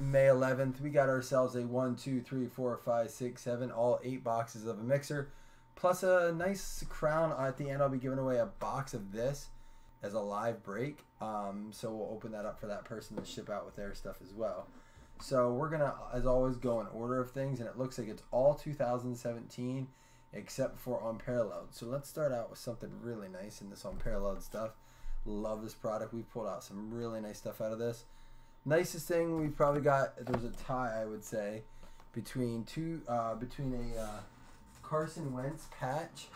May 11th, we got ourselves a one, two, three, four, five, six, seven, all eight boxes of a mixer, plus a nice crown. At the end, I'll be giving away a box of this as a live break. Um, so we'll open that up for that person to ship out with their stuff as well. So we're gonna, as always, go in order of things, and it looks like it's all 2017 except for Unparalleled. So let's start out with something really nice in this Unparalleled stuff. Love this product. We pulled out some really nice stuff out of this. Nicest thing we probably got. There's a tie, I would say, between two, uh, between a uh, Carson Wentz patch,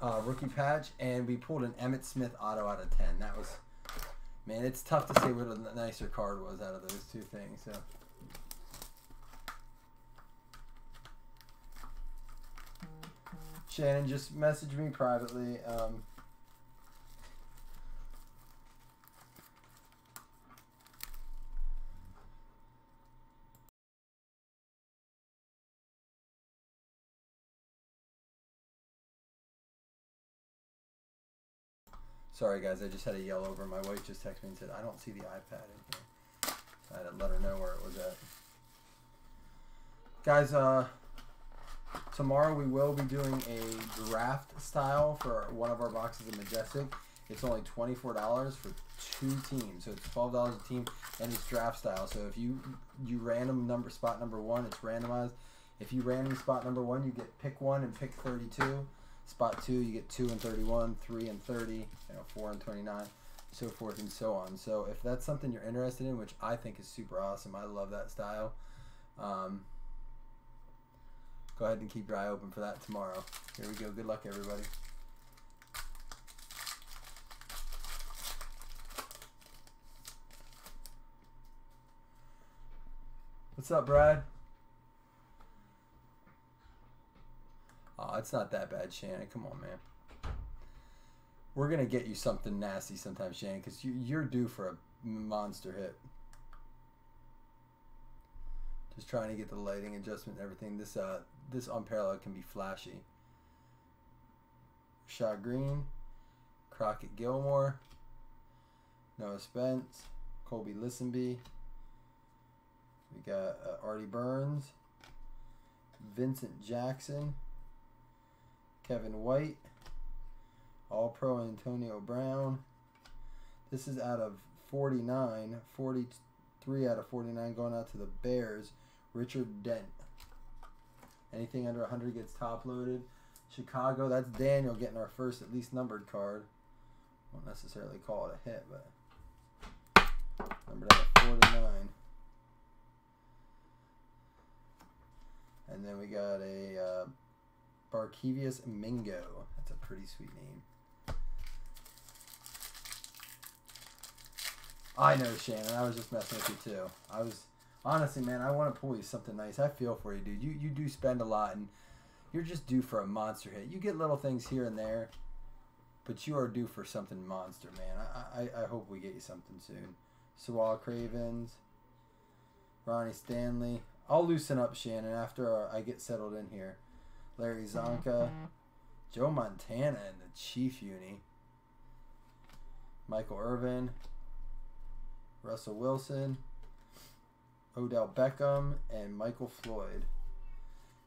uh, rookie patch, and we pulled an Emmitt Smith auto out of ten. That was, man, it's tough to say what a nicer card was out of those two things. So. Shannon just messaged me privately. Um, Sorry, guys, I just had to yell over. My wife just texted me and said, I don't see the iPad in here. I had to let her know where it was at. Guys, uh, tomorrow we will be doing a draft style for one of our boxes of Majestic. It's only $24 for two teams. So it's $12 a team and it's draft style. So if you you random number spot number one, it's randomized. If you random spot number one, you get pick one and pick 32. Spot two, you get two and 31, three and 30, you know, four and 29, so forth and so on. So if that's something you're interested in, which I think is super awesome, I love that style. Um, go ahead and keep your eye open for that tomorrow. Here we go. Good luck, everybody. What's up, Brad? Oh, it's not that bad, Shannon. Come on, man. We're gonna get you something nasty sometime, Shannon, because you, you're due for a monster hit. Just trying to get the lighting adjustment and everything. This uh, this unparalleled can be flashy. Shot Green, Crockett Gilmore, Noah Spence, Kolby Listenbee. We got uh, Artie Burns, Vincent Jackson. Kevin White, All Pro Antonio Brown. This is out of 49, 43 out of 49 going out to the Bears. Richard Dent. Anything under 100 gets top loaded. Chicago, that's Daniel getting our first at least numbered card. Won't necessarily call it a hit, but numbered out of 49. And then we got a uh, Barkevious Mingo. That's a pretty sweet name. I know, Shannon. I was just messing with you too. I was honestly, man. I want to pull you something nice. I feel for you, dude. You you do spend a lot, and you're just due for a monster hit. You get little things here and there, but you are due for something monster, man. I I, I hope we get you something soon. Su'a Cravens, Ronnie Stanley. I'll loosen up, Shannon, after I get settled in here. Larry Csonka, Joe Montana and the Chief Uni, Michael Irvin, Russell Wilson, Odell Beckham, and Michael Floyd.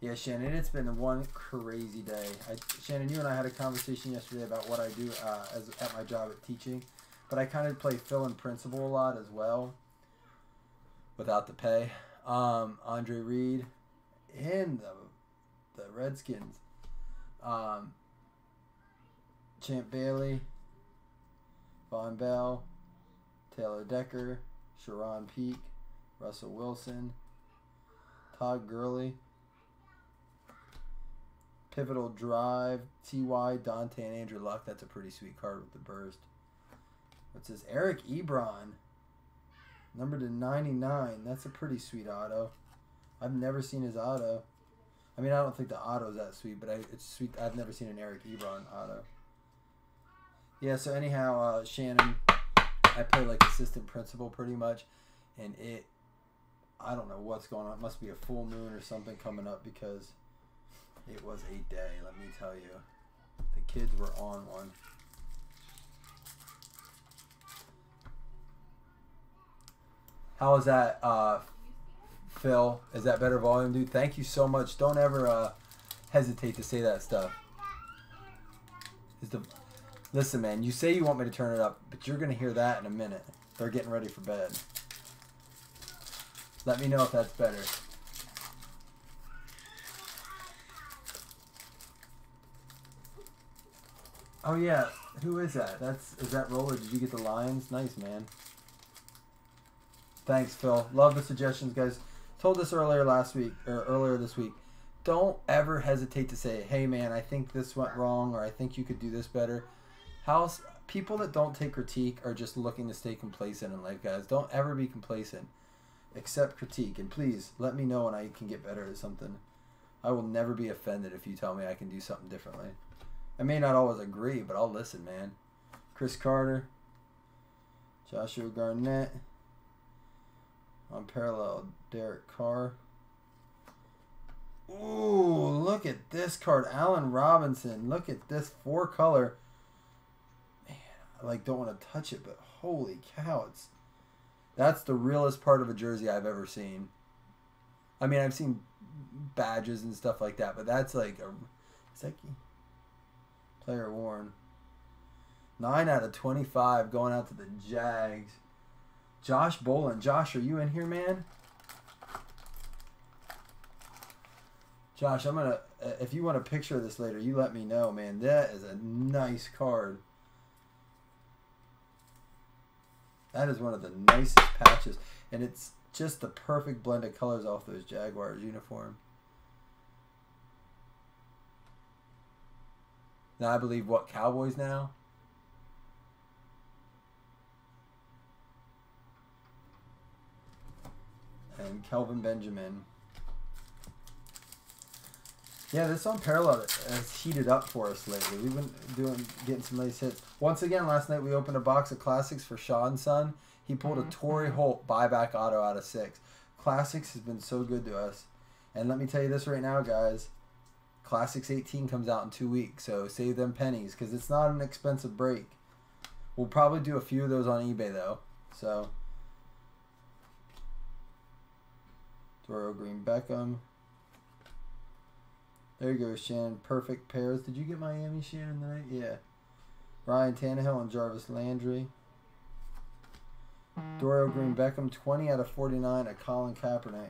Yeah, Shannon, it's been one crazy day. I, Shannon, you and I had a conversation yesterday about what I do uh, as at my job at teaching, but I kind of play fill in principal a lot as well, without the pay. Um, Andre Reed, and the the Redskins. Um, Champ Bailey, Vonn Bell, Taylor Decker, Sharon Peak, Russell Wilson, Todd Gurley, Pivotal Drive, T.Y., Dante, and Andrew Luck. That's a pretty sweet card with the burst. What's this? Eric Ebron, number to 99. That's a pretty sweet auto. I've never seen his auto. I mean, I don't think the auto's that sweet, but I, it's sweet. I've never seen an Eric Ebron auto. Yeah, so anyhow, uh, Shannon, I play like assistant principal pretty much, and it, I don't know what's going on. It must be a full moon or something coming up because it was a day, let me tell you. The kids were on one. How is that, uh, Phil? Is that better volume, dude? Thank you so much. Don't ever uh, hesitate to say that stuff. Is the listen, man? You say you want me to turn it up, but you're gonna hear that in a minute. They're getting ready for bed. Let me know if that's better. Oh yeah, who is that? That's is that Roller? Did you get the lines? Nice man. Thanks, Phil. Love the suggestions, guys. Told this earlier last week or earlier this week. Don't ever hesitate to say, "Hey, man, I think this went wrong," or "I think you could do this better." House people that don't take critique are just looking to stay complacent in life, guys. Don't ever be complacent. Accept critique, and please let me know when I can get better at something. I will never be offended if you tell me I can do something differently. I may not always agree, but I'll listen, man. Chris Carter, Joshua Garnett, Unparalleled, Derek Carr. Ooh, look at this card, Allen Robinson. Look at this four color. Man, I like don't want to touch it, but holy cow, it's that's the realest part of a jersey I've ever seen. I mean, I've seen badges and stuff like that, but that's like a. Is that player worn? Nine out of twenty-five going out to the Jags. Josh Bolin. Josh, are you in here, man? Josh, I'm gonna. Uh, if you want a picture of this later, you let me know, man. That is a nice card. That is one of the nicest patches, and it's just the perfect blend of colors off those Jaguars uniform. Now I believe what Cowboys now. And Kelvin Benjamin. Yeah, this Unparalleled has heated up for us lately. We've been doing getting some nice hits. Once again, last night we opened a box of classics for Sean's son. He pulled a mm-hmm. Torry Holt buyback auto out of six. Classics has been so good to us. And let me tell you this right now, guys. Classics 18 comes out in two weeks, so save them pennies because it's not an expensive break. We'll probably do a few of those on eBay though. So, Dorial Green Beckham. There you go, Shannon. Perfect pairs. Did you get Miami, Shannon, tonight? Yeah. Ryan Tannehill and Jarvis Landry. Mm-hmm. Dorial Green Beckham, 20 out of 49 at Colin Kaepernick.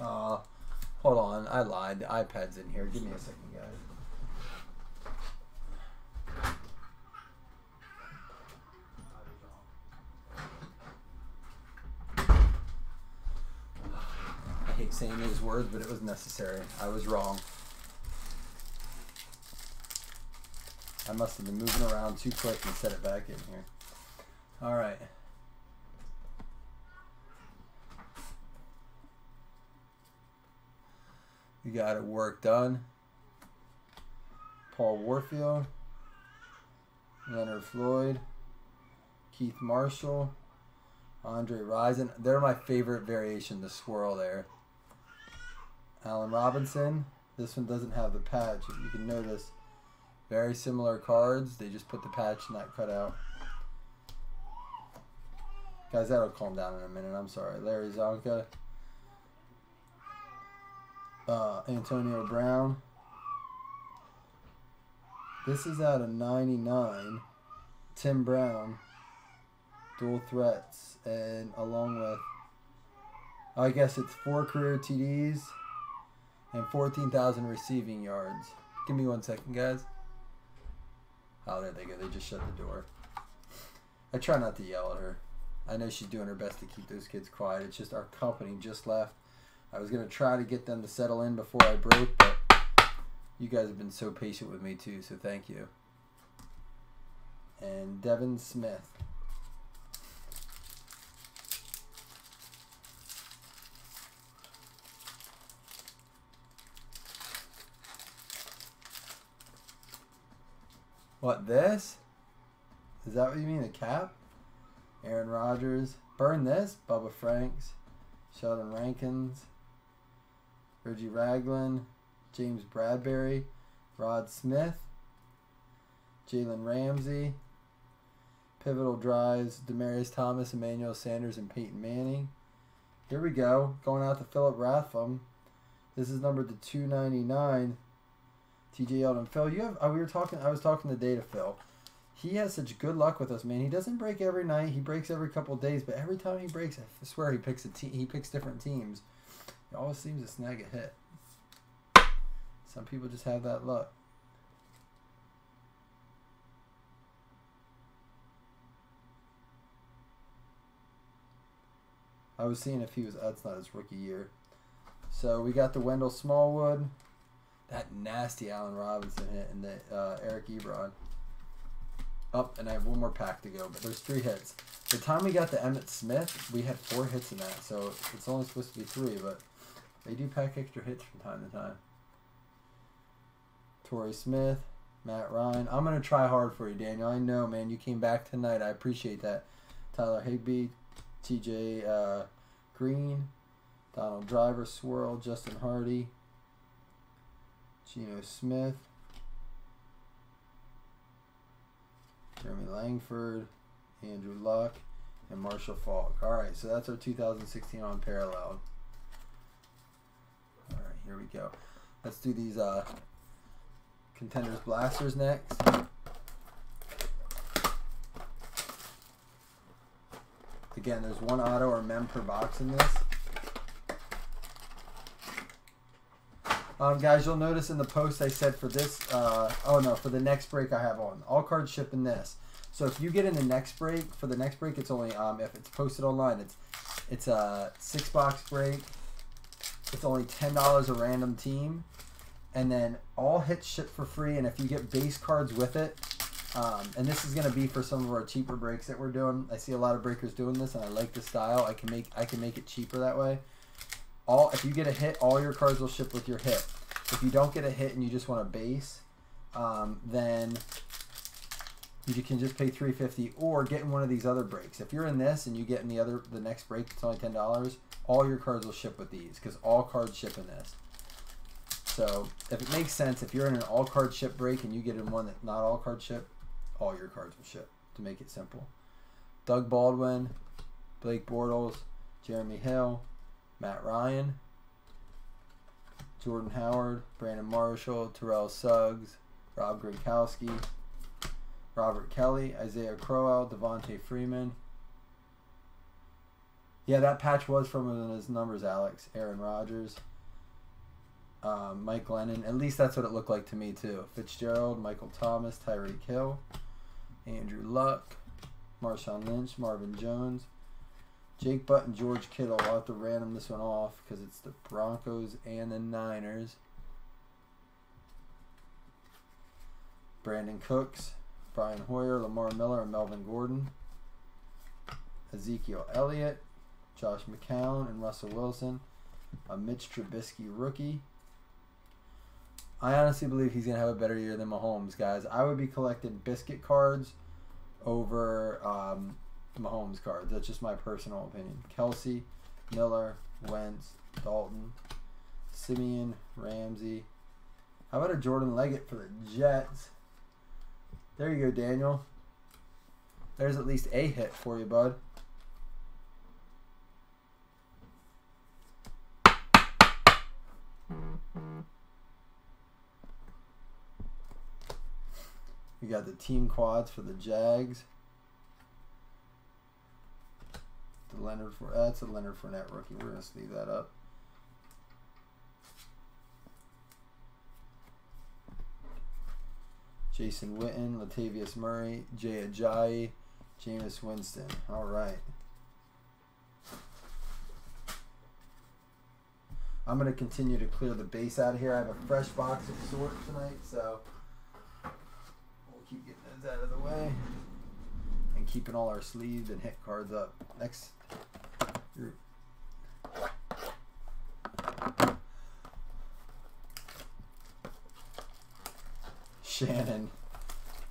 Uh, hold on, I lied. The iPad's in here. Give me a second, guys. I hate saying these words, but it was necessary. I was wrong. I must have been moving around too quick and set it back in here. All right. We got it work done. Paul Warfield, Leonard Floyd, Keith Marshall, Andre Rison. They're my favorite variation, the swirl there. Allen Robinson. This one doesn't have the patch. You can notice, very similar cards. They just put the patch not cut out. Guys, that'll calm down in a minute. I'm sorry. Larry Csonka uh, Antonio Brown. This is out of 99. Tim Brown. Dual threats. And along with, I guess it's four career TDs and 14,000 receiving yards. Give me one second, guys. Oh, there they go. They just shut the door. I try not to yell at her. I know she's doing her best to keep those kids quiet. It's just our company just left. I was going to try to get them to settle in before I broke, but you guys have been so patient with me too, so thank you. And Devin Smith. What, this? Is that what you mean, the cap? Aaron Rodgers. Burn this. Bubba Franks. Sheldon Rankins. Reggie Ragland. James Bradberry. Rod Smith. Jalen Ramsey. Pivotal drives. Demaryius Thomas, Emmanuel Sanders, and Peyton Manning. Here we go. Going out to Philip Ratham. This is number to 299. TJ Yeldon. Phil, you have. Uh, we were talking. I was talking to Data Phil. He has such good luck with us, man. He doesn't break every night. He breaks every couple days, but every time he breaks, I swear he picks a team. He picks different teams. He always seems to snag a hit. Some people just have that luck. I was seeing if he was. That's not his rookie year. So we got the Wendell Smallwood, that nasty Allen Robinson hit, and the uh, Eric Ebron. Up, oh, and I have one more pack to go, but there's three hits. The time we got the Emmitt Smith, we had four hits in that, so it's only supposed to be three, but they do pack extra hits from time to time. Torrey Smith, Matt Ryan. I'm gonna try hard for you, Daniel. I know, man. You came back tonight. I appreciate that. Tyler Higbee, T.J. Uh, Green, Donald Driver, Swirl, Justin Hardy, Geno Smith, Jeremy Langford, Andrew Luck, and Marshall Faulk. All right, so that's our 2016 Unparalleled. All right, here we go. Let's do these uh, contenders blasters next. Again, there's one auto or mem per box in this. Um, guys, you'll notice in the post I said for this, uh, oh no, for the next break I have on. All cards ship in this. So if you get in the next break, for the next break, it's only, um, if it's posted online, it's it's a six box break. It's only $10 a random team. And then all hits ship for free. And if you get base cards with it, um, and this is going to be for some of our cheaper breaks that we're doing. I see a lot of breakers doing this, and I like the style. I can make I can make it cheaper that way. All if you get a hit, all your cards will ship with your hit. If you don't get a hit and you just want a base, um, then you can just pay 350 or get in one of these other breaks. If you're in this and you get in the other the next break, it's only ten dollars. All your cards will ship with these because all cards ship in this. So if it makes sense, if you're in an all card ship break and you get in one that's not all card ship, all your cards will ship to make it simple. Doug Baldwin, Blake Bortles, Jeremy Hill, Matt Ryan, Jordan Howard, Brandon Marshall, Terrell Suggs, Rob Gronkowski, Robert Kelley, Isaiah Crowell, Devonta Freeman. Yeah, that patch was from his numbers, Alex. Aaron Rodgers, um, Mike Glennon. At least that's what it looked like to me, too. Fitzgerald, Michael Thomas, Tyreek Hill. Andrew Luck, Marshawn Lynch, Marvin Jones, Jake Butt, and George Kittle. I'll have to random this one off because it's the Broncos and the Niners. Brandin Cooks, Brian Hoyer, Lamar Miller, and Melvin Gordon. Ezekiel Elliott, Josh McCown, and Russell Wilson. A Mitch Trubisky rookie. I honestly believe he's gonna have a better year than Mahomes, guys. I would be collecting biscuit cards over um, Mahomes cards. That's just my personal opinion. Kelce, Miller, Wentz, Dalton, Siemian, Ramsey. How about a Jordan Leggett for the Jets? There you go, Daniel. There's at least a hit for you, bud. We got the team quads for the Jags. The Leonard for uh, that's a Leonard Fournette rookie. We're gonna leave that up. Jason Witten, Latavius Murray, Jay Ajayi, Jameis Winston. All right. I'm going to continue to clear the base out of here. I have a fresh box of sort tonight, so keep getting those out of the way and keeping all our sleeves and hit cards up. Next group. Shannon.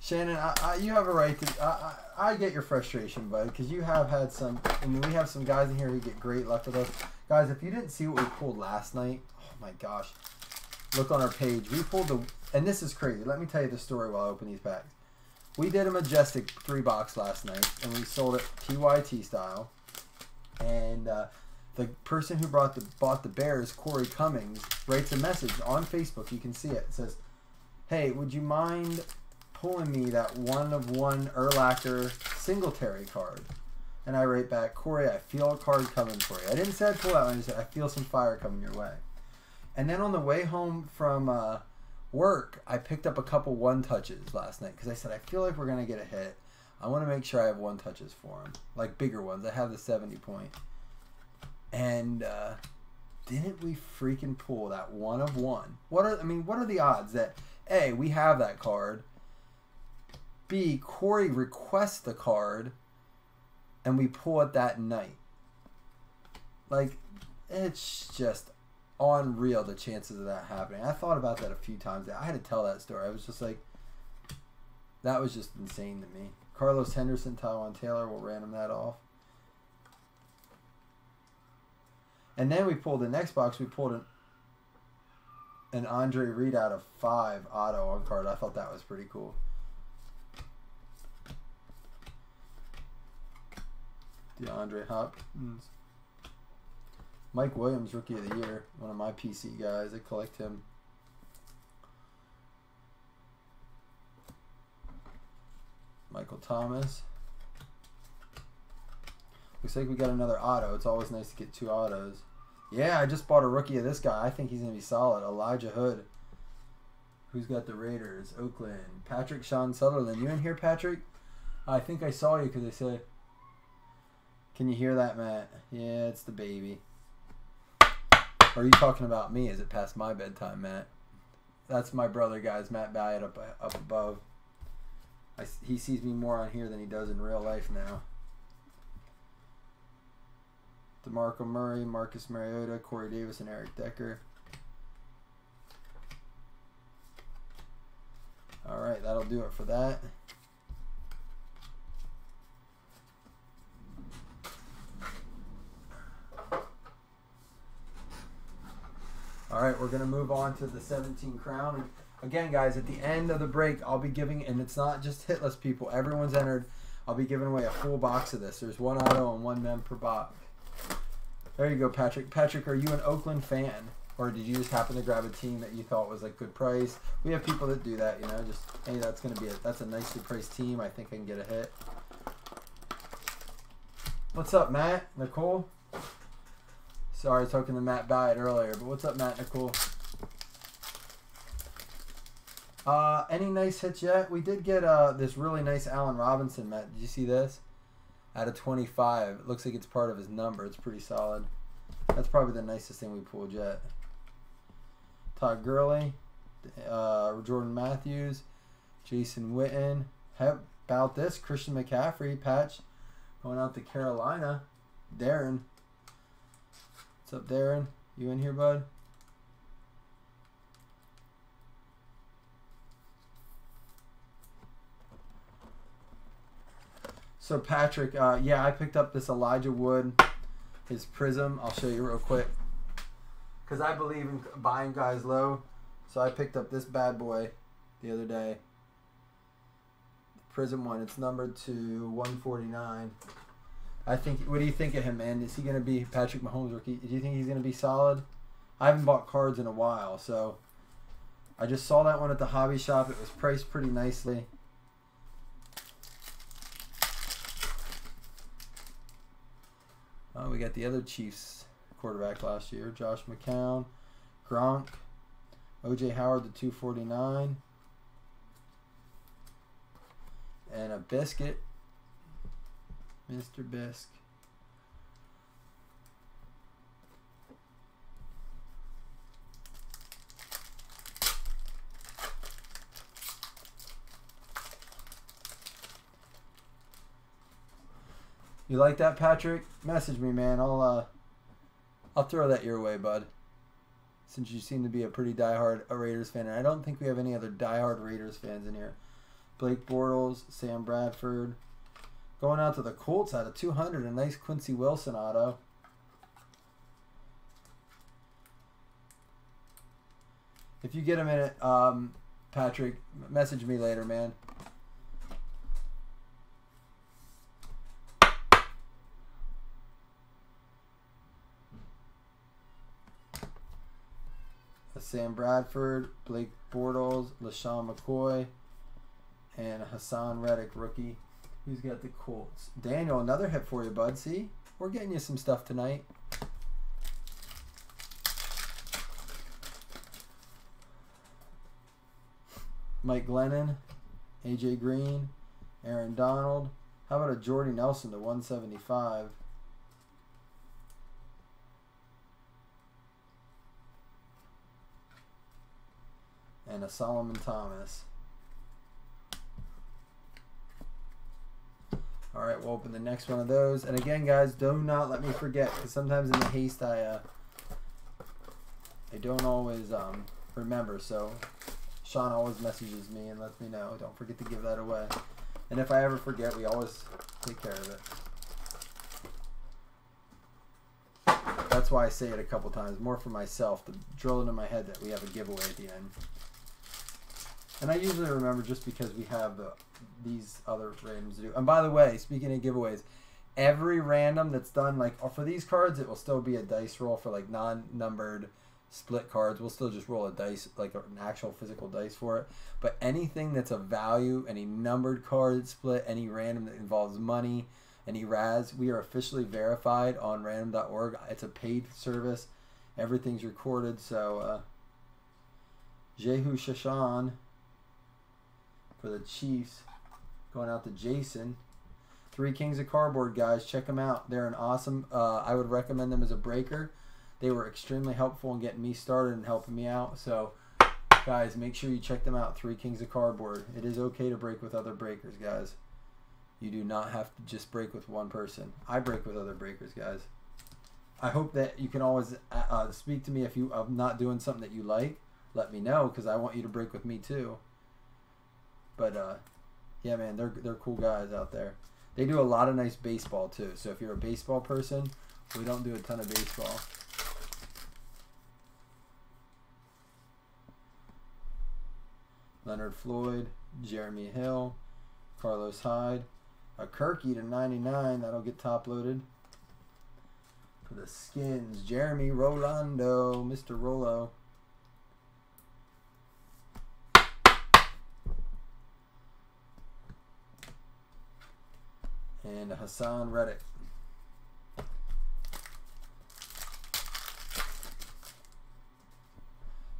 Shannon, I, I, you have a right to. I, I, I get your frustration, bud, because you have had some. I mean, we have some guys in here who get great luck with us. Guys, if you didn't see what we pulled last night, oh my gosh, look on our page. We pulled the, and this is crazy. Let me tell you the story while I open these packs. We did a majestic three box last night, and we sold it PYT style. And uh, the person who brought the bought the Bears, Corey Cummings, writes a message on Facebook. You can see it. It says, "Hey, would you mind pulling me that one of one Urlacher Singletary card?" And I write back, Corey, I feel a card coming for you. I didn't say I'd pull that one. I said I feel some fire coming your way. And then on the way home from uh, work, I picked up a couple one touches last night because I said I feel like we're gonna get a hit. I want to make sure I have one touches for him, like bigger ones. I have the seventy point. And uh, didn't we freaking pull that one of one? What are I mean? What are the odds that a we have that card? B Corey requests the card, and we pull it that night. Like, it's just unreal the chances of that happening. I thought about that a few times. I had to tell that story. I was just like, that was just insane to me. Carlos Henderson, Taywan Taylor will random that off. And then we pulled the next box. We pulled an an Andre Reed out of five auto on card. I thought that was pretty cool. DeAndre Hopkins. Mike Williams, Rookie of the Year. One of my PC guys. I collect him. Michael Thomas. Looks like we got another auto. It's always nice to get two autos. Yeah, I just bought a rookie of this guy. I think he's going to be solid. Elijah Hood. Who's got the Raiders? Oakland. Patrick Sean Sutherland. You in here, Patrick? I think I saw you because they said. Can you hear that, Matt? Yeah, it's the baby. Are you talking about me? Is it past my bedtime, Matt? That's my brother, guys. Matt Ballard up up above. I, he sees me more on here than he does in real life now. DeMarco Murray, Marcus Mariota, Corey Davis, and Eric Decker. All right, that'll do it for that. All right, we're going to move on to the 17 crown. And again, guys, at the end of the break, I'll be giving, and it's not just hitless people, everyone's entered. I'll be giving away a full box of this. There's one auto and one mem per box. There you go, Patrick. Patrick, are you an Oakland fan? Or did you just happen to grab a team that you thought was like good price? We have people that do that, you know, just hey, that's gonna be a that's a nicely priced team. I think I can get a hit. What's up, Matt? Nicole? Sorry, talking to Matt Ballard earlier, but what's up, Matt Nicole? Uh, any nice hits yet? We did get uh, this really nice Allen Robinson, Matt. Did you see this? out of 25. It looks like it's part of his number. It's pretty solid. That's probably the nicest thing we pulled yet. Todd Gurley, uh, Jordan Matthews, Jason Witten. How about this? Christian McCaffrey patch going out to Carolina. Darren. What's up, Darren? You in here, bud? So Patrick, uh, yeah, I picked up this Elijah Hood, his Prism. I'll show you real quick, because I believe in buying guys low. So I picked up this bad boy the other day. Prism one. It's numbered to 149. I think. What do you think of him, man? Is he going to be Patrick Mahomes rookie? Do you think he's going to be solid? I haven't bought cards in a while, so I just saw that one at the hobby shop. It was priced pretty nicely. Uh, we got the other Chiefs quarterback last year, Josh McCown, Gronk, OJ Howard, the 249, and a biscuit, Mr. Bisque. You like that, Patrick? Message me, man. I'll uh, I'll throw that your way, bud. Since you seem to be a pretty diehard Raiders fan, and I don't think we have any other diehard Raiders fans in here. Blake Bortles, Sam Bradford. Going out to the Colts out of 200, a nice Quincy Wilson auto. If you get a minute, um, Patrick, message me later, man. Sam Bradford, Blake Bortles, LeSean McCoy, and Haason Reddick, rookie. Who's got the Colts? Daniel, another hit for you, bud. See? We're getting you some stuff tonight. Mike Glennon, AJ Green, Aaron Donald. How about a Jordy Nelson to 175? And a Solomon Thomas. All right, we'll open the next one of those. And again, guys, do not let me forget because sometimes in the haste I uh, I don't always um, remember. So Sean always messages me and lets me know. Don't forget to give that away. And if I ever forget, we always take care of it. That's why I say it a couple times, more for myself, to drill it in my head that we have a giveaway at the end. And I usually remember just because we have the, these other randoms do. And by the way, speaking of giveaways, every random that's done, like for these cards, it will still be a dice roll for like non-numbered split cards. We'll still just roll a dice, like an actual physical dice for it. But anything that's of value, any numbered card split, any random that involves money, any RAS, we are officially verified on random.org. It's a paid service. Everything's recorded. So, uh, Jehu Chesson for the Chiefs. Going out to Jason. Three Kings of Cardboard, guys. Check them out. They're an awesome. Uh, I would recommend them as a breaker. They were extremely helpful in getting me started and helping me out. So, guys, make sure you check them out. Three Kings of Cardboard. It is okay to break with other breakers, guys. You do not have to just break with one person. I break with other breakers, guys. I hope that you can always uh, uh speak to me if you I'm not doing something that you like. Let me know because I want you to break with me too. But uh, yeah, man, they're they're cool guys out there. They do a lot of nice baseball too. So if you're a baseball person, we don't do a ton of baseball. Leonard Floyd, Jeremy Hill, Carlos Hyde, a Kirky to 99. That'll get top loaded. For the skins, Jeremy Rolando, Mr. Rolo. And Haason Reddick.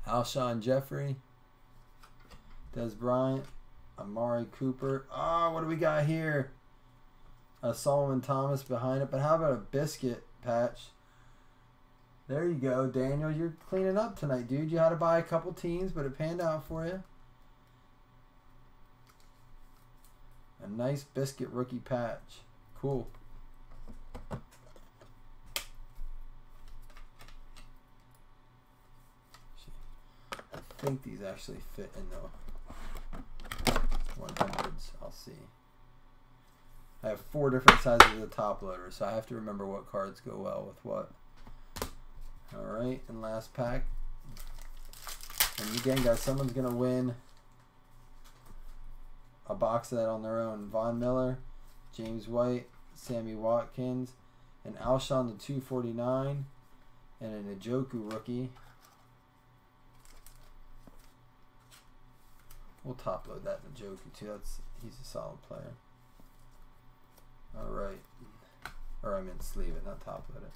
Alshon Jeffery, Dez Bryant, Amari Cooper. Ah, oh, what do we got here? A Solomon Thomas behind it. But how about a biscuit patch? There you go, Daniel. You're cleaning up tonight, dude. You had to buy a couple teams, but it panned out for you. Nice biscuit rookie patch. Cool. I think these actually fit in though. 100s. I'll see. I have four different sizes of the top loader, so I have to remember what cards go well with what. Alright, and last pack. And again, guys, someone's going to win a box of that on their own. Von Miller, James White, Sammy Watkins, and Alshon the 249, and an Njoku rookie. We'll top load that in Joku too. That's he's a solid player. All right, or I meant sleeve it, not top load it.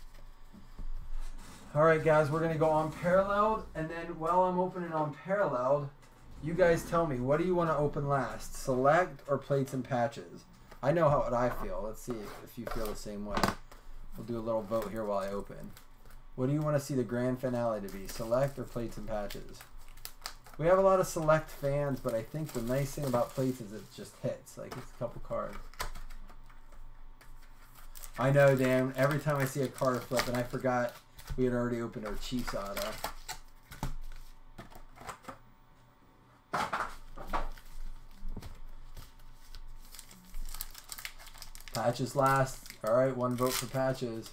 All right, guys, we're gonna go on unparalleled, and then while I'm opening on unparalleled, you guys tell me what do you want to open last, select or plates and patches? I know how what I feel. Let's see if you feel the same way. We'll do a little vote here while I open. What do you want to see the grand finale to be, select or plates and patches? We have a lot of select fans, but I think the nice thing about plates is it just hits. Like it's a couple cards. I know, Dan. Every time I see a card flip, and I forgot we had already opened our Chiefs auto. Patches last. All right, one vote for Patches.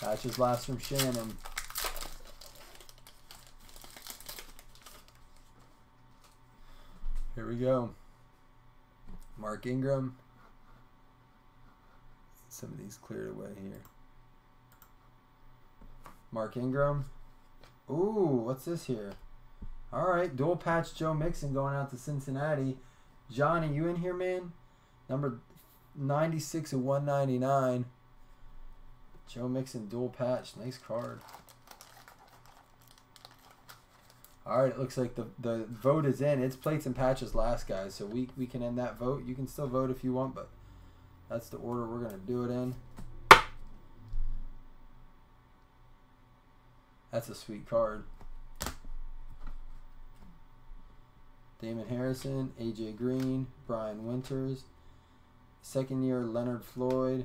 Patches last from Shannon. Here we go. Mark Ingram. Some of these cleared away here. Mark Ingram. Ooh, what's this here? All right, dual patch Joe Mixon going out to Cincinnati. Johnny, you in here, man? Number 96 of 199. Joe Mixon dual patch. Nice card. All right, it looks like the, the vote is in. It's plates and patches last, guys. So we, we can end that vote. You can still vote if you want, but that's the order we're going to do it in. That's a sweet card. Damon Harrison, AJ Green, Brian Winters, second year Leonard Floyd,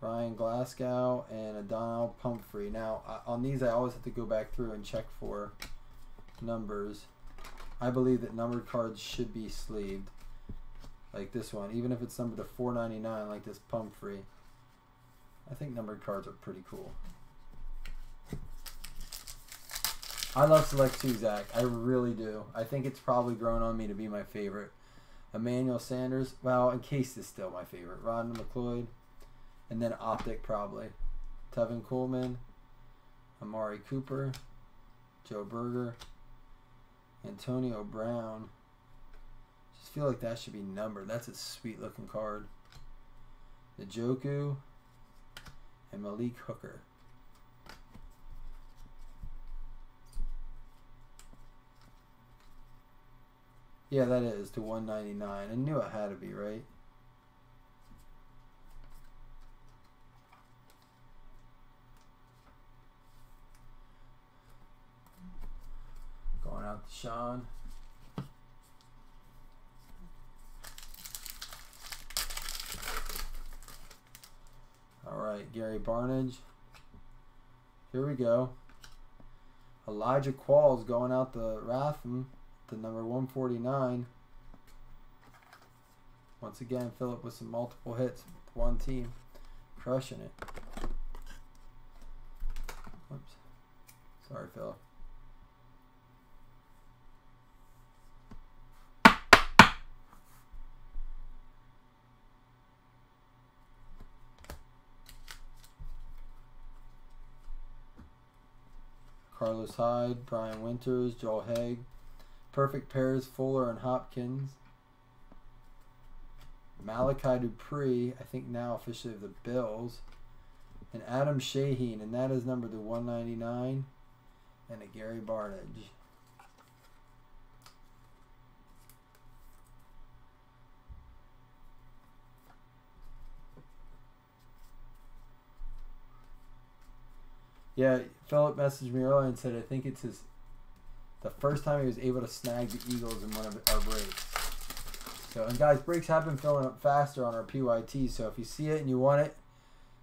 Ryan Glasgow, and Donnel Pumphrey. Now, on these, I always have to go back through and check for numbers. I believe that numbered cards should be sleeved, like this one, even if it's numbered to 499, like this Pumphrey. I think numbered cards are pretty cool. I love Select 2, Zach. I really do. I think it's probably grown on me to be my favorite. Emmanuel Sanders. Well, Encased is still my favorite. Rodney McLeod. And then Optic, probably. Tevin Coleman. Amari Cooper. Joe Berger. Antonio Brown. Just feel like that should be numbered. That's a sweet looking card. The Joku. And Malik Hooker. Yeah, that is to 199. I knew it had to be, right? Going out to Sean. All right, Gary Barnidge. Here we go. Elijah Qualls going out the Ratham to number 149. Once again, Philip with some multiple hits one team. Crushing it. Whoops. Sorry, Philip. Carlos Hyde, Brian Winters, Joel Haig, Perfect pairs Fuller and Hopkins. Malachi Dupre, I think now officially of the Bills. And Adam Shaheen, and that is number to 199. And a Gary Barnidge. Yeah, Philip messaged me earlier and said I think it's his the first time he was able to snag the Eagles in one of our breaks. So, and guys, breaks have been filling up faster on our PYT. So if you see it and you want it,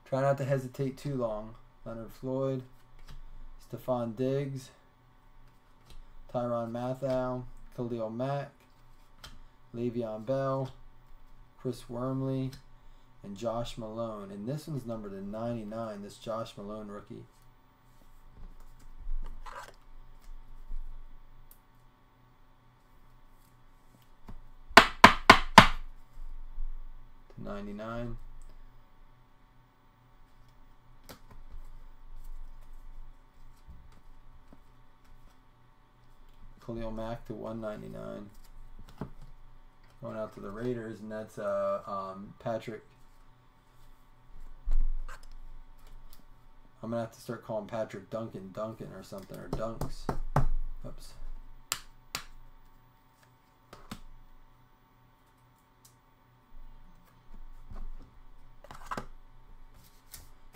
try not to hesitate too long. Leonard Floyd, Stefon Diggs, Tyrann Mathieu, Khalil Mack, Le'Veon Bell, Chris Wormley, and Josh Malone. And this one's numbered to 99, this Josh Malone rookie. 99. Khalil Mack to 199. Going out to the Raiders, and that's uh, um, Patrick. I'm gonna have to start calling Patrick Duncan Duncan or something or Dunks. Oops.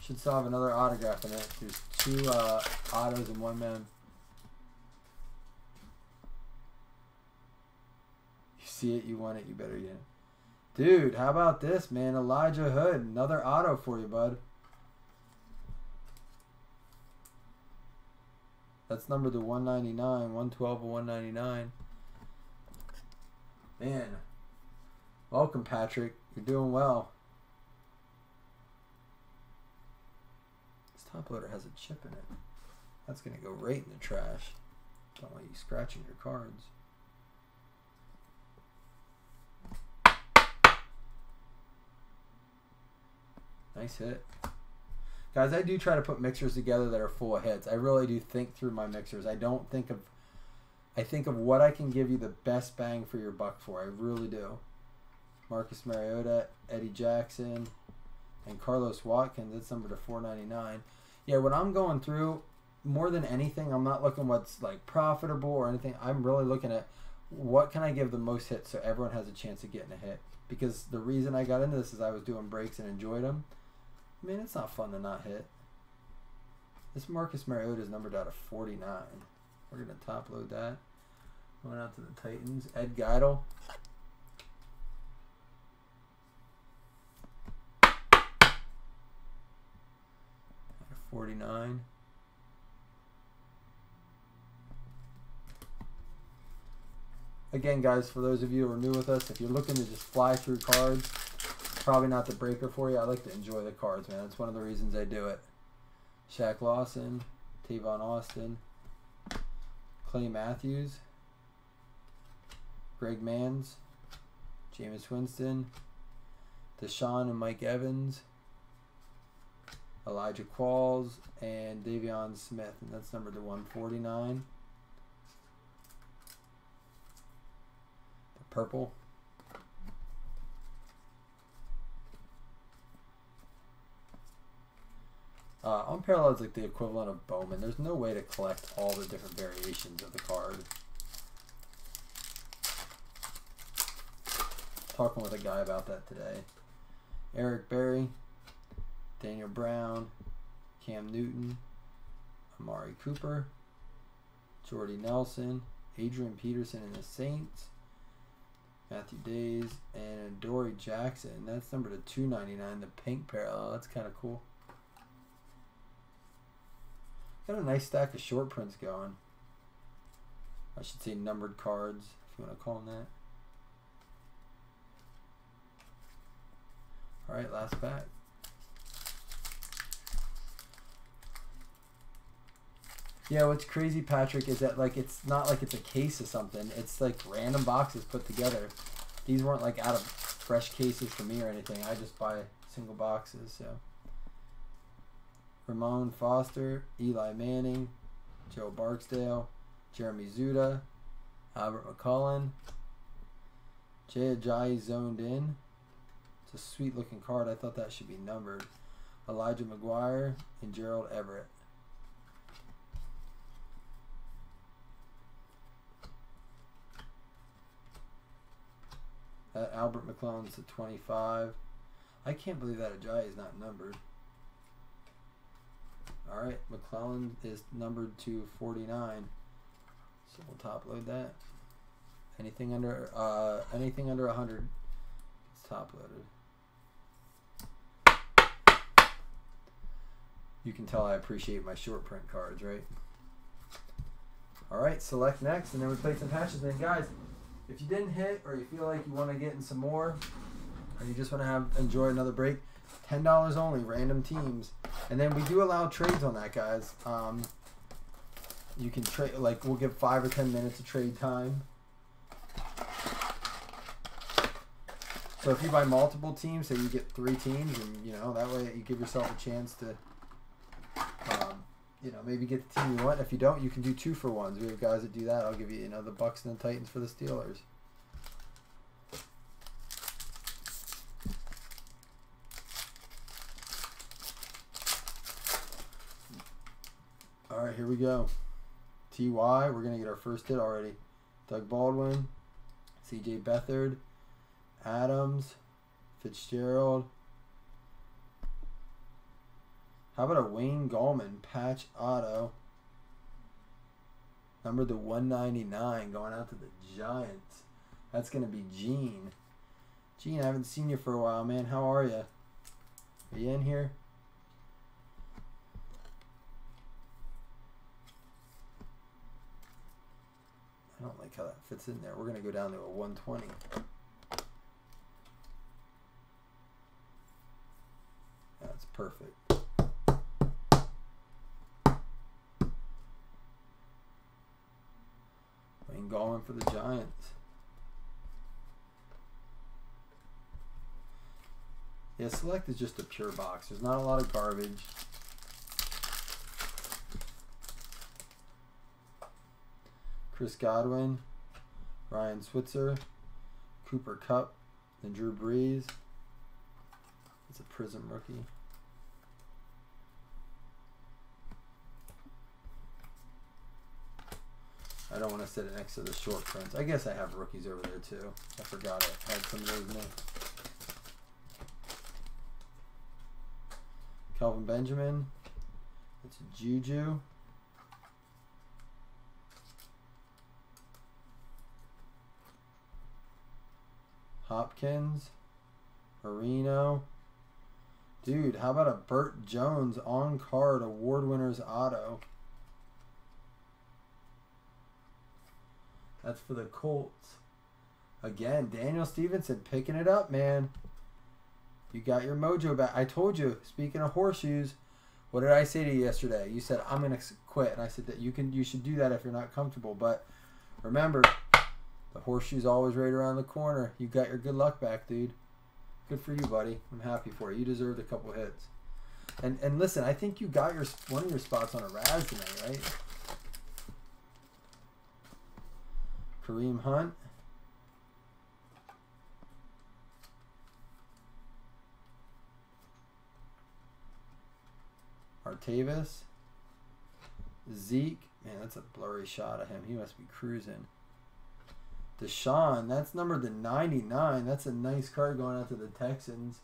Should still have another autograph in it. There's two uh, autos and one man. You see it, you want it, you better get it. Dude, how about this, man? Elijah Hood, another auto for you, bud. That's number to 199, 112 and 199. Man, Welcome, Patrick. You're doing well. Top loader has a chip in it. That's going to go right in the trash. Don't want you scratching your cards. Nice hit. Guys, I do try to put mixers together that are full of hits. I really do think through my mixers. I don't think of I think of what I can give you the best bang for your buck for. I really do. Marcus Mariota, Eddie Jackson, and Carlos Watkins. That's number to 499. Yeah, when I'm going through, more than anything, I'm not looking what's like profitable or anything. I'm really looking at what can I give the most hits so everyone has a chance of getting a hit. Because the reason I got into this is I was doing breaks and enjoyed them. I mean, it's not fun to not hit. This Marcus Mariota is numbered out of 49. We're going to top load that. Going out to the Titans. Ed Geidel. Forty-nine. Again, guys, for those of you who are new with us, if you're looking to just fly through cards, probably not the breaker for you. I like to enjoy the cards, man. That's one of the reasons I do it. Shaq Lawson, Tavon Austin, Clay Matthews, Greg Mans, Jameis Winston, Deshaun and Mike Evans, Elijah Qualls, and Davion Smith, and that's number to 149. The purple. Uh, Unparalleled is like the equivalent of Bowman. There's no way to collect all the different variations of the card. Talking with a guy about that today. Eric Berry, Daniel Brown, Cam Newton, Amari Cooper, Jordy Nelson, Adrian Peterson and the Saints, Matthew Dayes, and Dory Jackson. That's number to 299, the pink parallel. That's kind of cool. Got a nice stack of short prints going. I should say numbered cards, if you want to call them that. Alright, last pack. Yeah, what's crazy, Patrick, is that like it's not like it's a case of something. It's like random boxes put together. These weren't like out of fresh cases for me or anything. I just buy single boxes, so. Ramon Foster, Eli Manning, Joe Barksdale, Jeremy Zuttah, Albert McClellan, Jay Ajayi zoned in. It's a sweet looking card. I thought that should be numbered. Elijah McGuire and Gerald Everett. Uh, Albert McClellan's at 25. I can't believe that Ajayi is not numbered. All right, McClellan is numbered to 49. So we'll top load that. Anything under uh, anything under 100 is top loaded. You can tell I appreciate my short print cards, right? All right, select next, and then we play some patches. Then, guys, if you didn't hit, or you feel like you want to get in some more, or you just want to have enjoy another break, ten dollars only, random teams, and then we do allow trades on that, guys. Um, you can trade like we'll give five or ten minutes of trade time. So if you buy multiple teams, say you get three teams, and you know that way you give yourself a chance to, you know, maybe get the team you want. If you don't, you can do two for ones. We have guys that do that. I'll give you, you know, the Bucks and the Titans for the Steelers. All right, here we go. Ty, we're gonna get our first hit already. Doug Baldwin, C.J. Beathard, Adams, Fitzgerald. How about a Wayne Gallman patch auto? Number the 199 going out to the Giants. That's going to be Gene. Gene, I haven't seen you for a while, man. How are you? Are you in here? I don't like how that fits in there. We're going to go down to a 120. That's perfect. Wayne Gallman for the Giants. Yeah, Select is just a pure box. There's not a lot of garbage. Chris Godwin, Ryan Switzer, Cooper Kupp, and Drew Brees. It's a Prism rookie. I don't want to sit it next to the short prints. I guess I have rookies over there too. I forgot I had some of those in Kelvin Benjamin. It's Juju. Hopkins. Marino. Dude, how about a Bert Jones on card award winners auto? That's for the Colts. Again, Daniel Stevenson picking it up, man. You got your mojo back. I told you, speaking of horseshoes, what did I say to you yesterday? You said I'm gonna quit, and I said that you can you should do that if you're not comfortable. But remember, the horseshoe's always right around the corner. You got your good luck back, dude. Good for you, buddy. I'm happy for you. You deserved a couple hits. And and listen, I think you got your one of your spots on a Raz tonight, right? Kareem Hunt. Artavis. Zeke. Man, that's a blurry shot of him. He must be cruising. Deshaun, that's number to 99. That's a nice card going out to the Texans.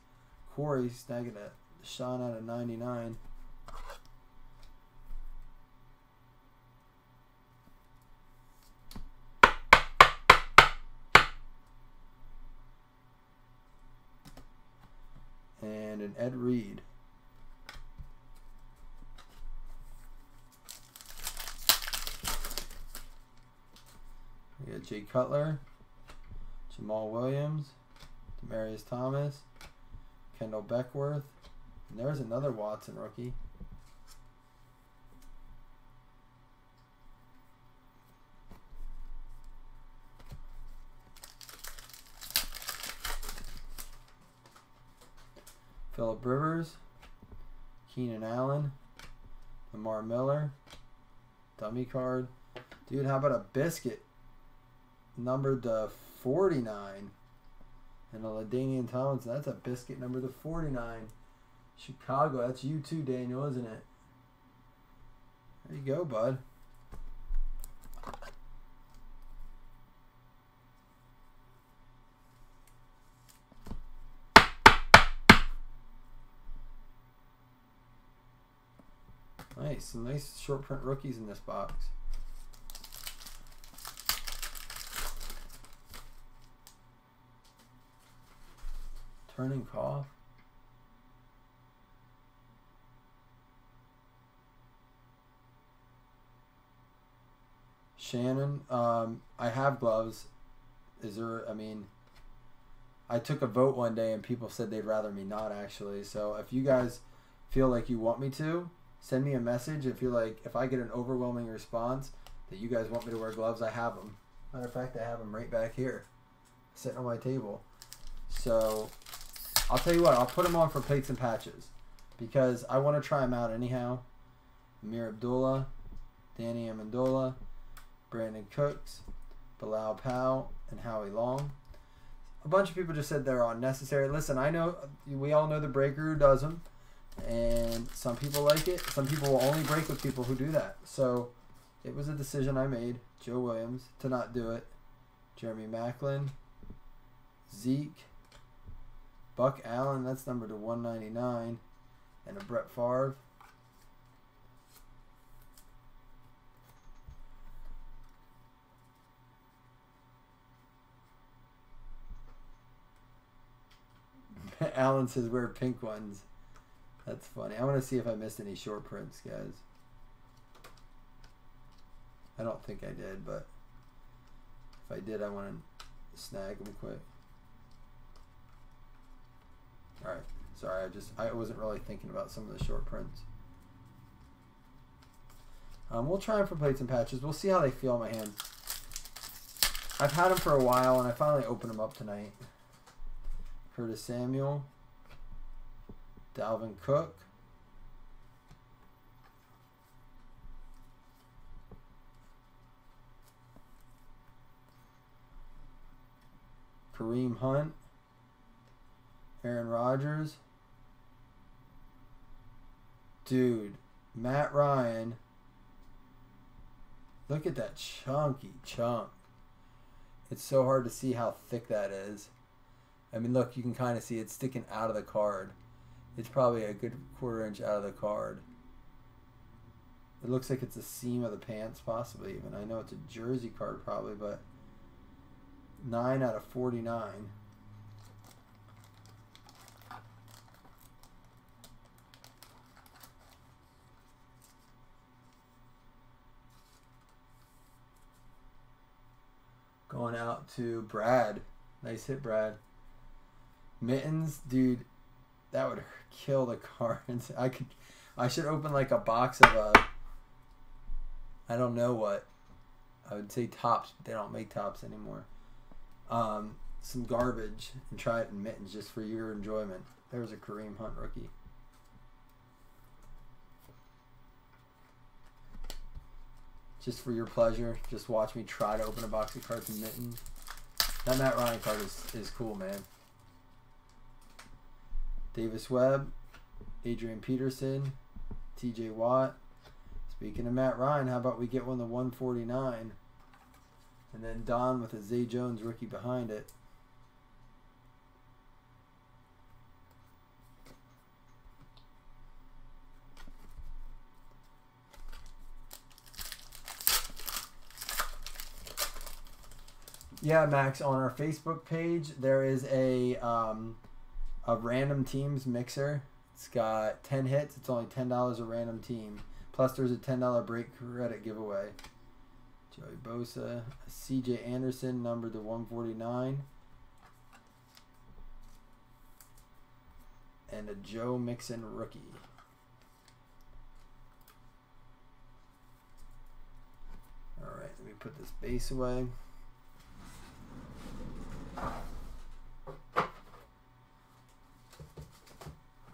Corey snagging a Deshaun out of 99. And an Ed Reed. We got Jay Cutler, Jamaal Williams, Demaryius Thomas, Kendall Beckwith, and there's another Watson rookie. Philip Rivers, Keenan Allen, Lamar Miller, dummy card. Dude, how about a biscuit? Numbered to 49. And a LaDainian Tomlinson, that's a biscuit number to 49. Chicago, that's you too, Daniel, isn't it? There you go, bud. Nice, some nice short print rookies in this box. Turning cough. Shannon, um, I have gloves. Is there? I mean, I took a vote one day and people said they'd rather me not actually. So if you guys feel like you want me to, send me a message. If you're like, if I get an overwhelming response that you guys want me to wear gloves, I have them. Matter of fact, I have them right back here, sitting on my table. So I'll tell you what, I'll put them on for plates and patches because I want to try them out anyhow. Ameer Abdullah, Danny Amendola, Brandin Cooks, Bilal Powell, and Howie Long. A bunch of people just said they're unnecessary. Listen, I know we all know the breaker who does them, and some people like it. Some people will only break with people who do that. So it was a decision I made, Joe Williams, to not do it. Jeremy Maclin, Zeke, Buck Allen, that's number to 199, and a Brett Favre. Alan says wear pink ones. That's funny. I want to see if I missed any short prints, guys. I don't think I did, but if I did, I want to snag them quick. Alright, Sorry, I just I wasn't really thinking about some of the short prints. Um, we'll try them for plates and patches. We'll see how they feel in my hands. I've had them for a while, and I finally opened them up tonight. Curtis Samuel. Dalvin Cook. Kareem Hunt. Aaron Rodgers. Dude, Matt Ryan. Look at that chunky chunk. It's so hard to see how thick that is. I mean, look, you can kind of see it sticking out of the card. It's probably a good quarter inch out of the card. It looks like it's a seam of the pants, possibly even. I know it's a jersey card, probably, but 9 out of 49. Going out to Brad. Nice hit, Brad. Mittens, dude, that would kill the cards. I could, I should open like a box of a. I don't know what. I would say Topps. They don't make tops anymore. Um, some garbage and try it in mittens just for your enjoyment. There's a Kareem Hunt rookie. Just for your pleasure. Just watch me try to open a box of cards in mittens. That Matt Ryan card is, is cool, man. Davis Webb, Adrian Peterson, TJ Watt. Speaking of Matt Ryan, how about we get one to 149? And then Don with a Zay Jones rookie behind it. Yeah, Max, on our Facebook page, there is a um, a random teams mixer. It's got 10 hits. It's only $10 a random team. Plus, there's a $10 break credit giveaway. Joey Bosa, CJ Anderson, number to 149. And a Joe Mixon rookie. All right, let me put this base away.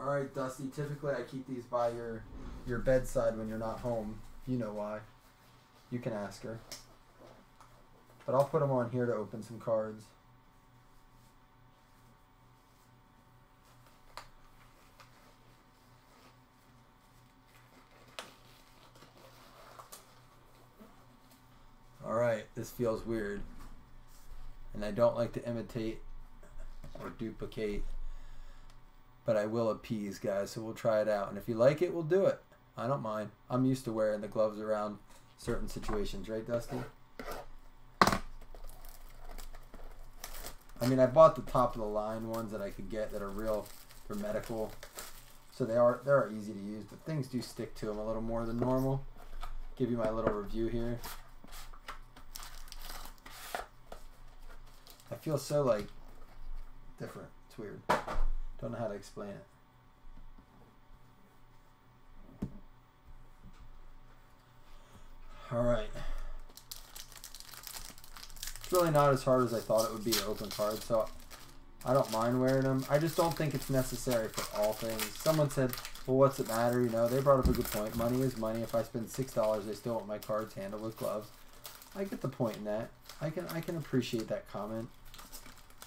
All right, Dusty. Typically, I keep these by your your bedside when you're not home. You know why. You can ask her. But I'll put them on here to open some cards. Alright, this feels weird. And I don't like to imitate or duplicate but I will appease guys. So we'll try it out, and if you like it, we'll do it. I don't mind. I'm used to wearing the gloves around certain situations, right, Dusty? I mean, I bought the top of the line ones that I could get that are real, they're medical, so they are they are easy to use, but things do stick to them a little more than normal. Give you my little review here. I feel so like different. It's weird. I don't know how to explain it. All right. It's really not as hard as I thought it would be to open cards, so I don't mind wearing them. I just don't think it's necessary for all things. Someone said, well, what's it matter? You know, they brought up a good point. Money is money. If I spend $6, I still want my cards handled with gloves. I get the point in that. I can I can appreciate that comment.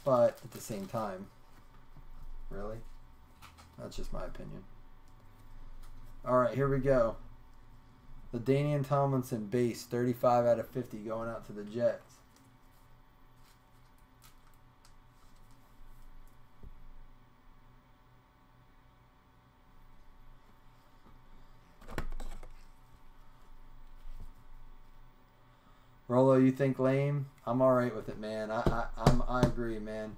But at the same time, Really? That's just my opinion. All right, here we go. The Danian Tomlinson base, 35 out of 50, going out to the Jets. Rolo, you think lame? I'm all right with it, man. I I I'm, I agree, man.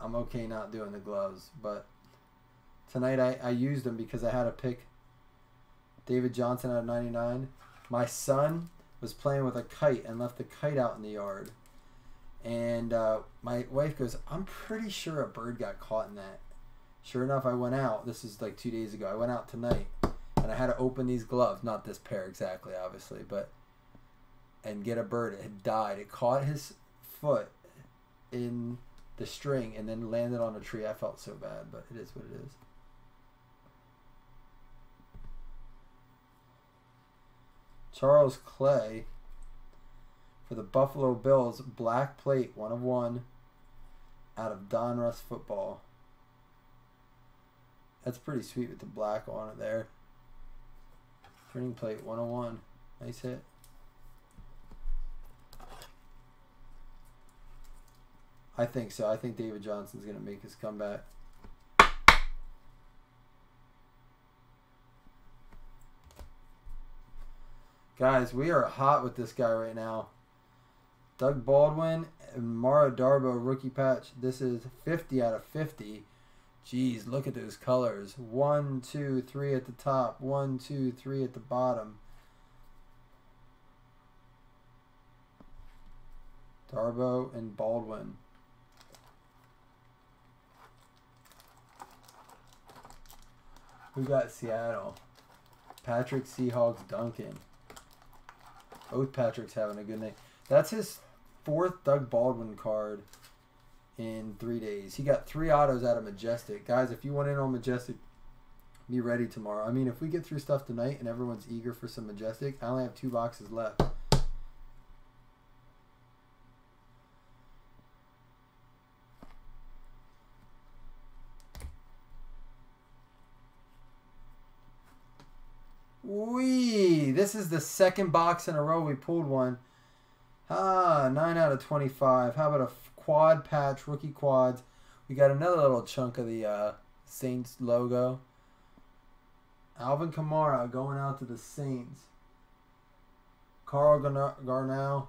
I'm okay not doing the gloves, but tonight I, I used them because I had to pick David Johnson out of 99. My son was playing with a kite and left the kite out in the yard. And uh, my wife goes, I'm pretty sure a bird got caught in that. Sure enough, I went out. This is like two days ago. I went out tonight, and I had to open these gloves. Not this pair exactly, obviously, but and get a bird. It had died. It caught his foot in the string and then landed on a tree. I felt so bad, but it is what it is. Charles Clay for the Buffalo Bills, black plate, one of one, out of Donruss football. That's pretty sweet with the black on it there. Printing plate 101. Nice hit. I think so. I think David Johnson's going to make his comeback. Guys, we are hot with this guy right now. Doug Baldwin and Mara Darboh rookie patch. This is 50 out of 50. Jeez, look at those colors. One, two, three at the top. One, two, three at the bottom. Darboh and Baldwin. Who got Seattle? Patrick Seahawks Duncan. Both Patrick's having a good night. That's his fourth Doug Baldwin card in three days. He got three autos out of Majestic. Guys, if you want in on Majestic, be ready tomorrow. I mean, if we get through stuff tonight and everyone's eager for some Majestic, I only have two boxes left. This is the second box in a row we pulled one. Ah, 9 out of 25. How about a quad patch, rookie quads. We got another little chunk of the uh, Saints logo. Alvin Kamara going out to the Saints. Carl Garnell.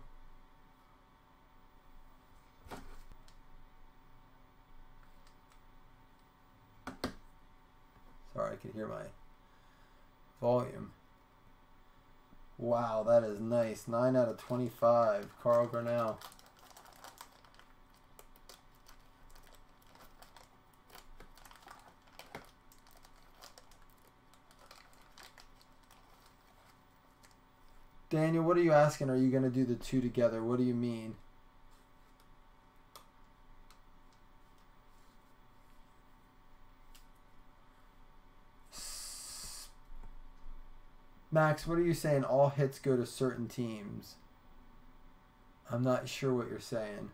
Sorry, I can hear my volume. Wow, that is nice. 9 out of 25. Carl Garnell. Daniel, what are you asking? Are you going to do the two together? What do you mean? Max, what are you saying? All hits go to certain teams. I'm not sure what you're saying.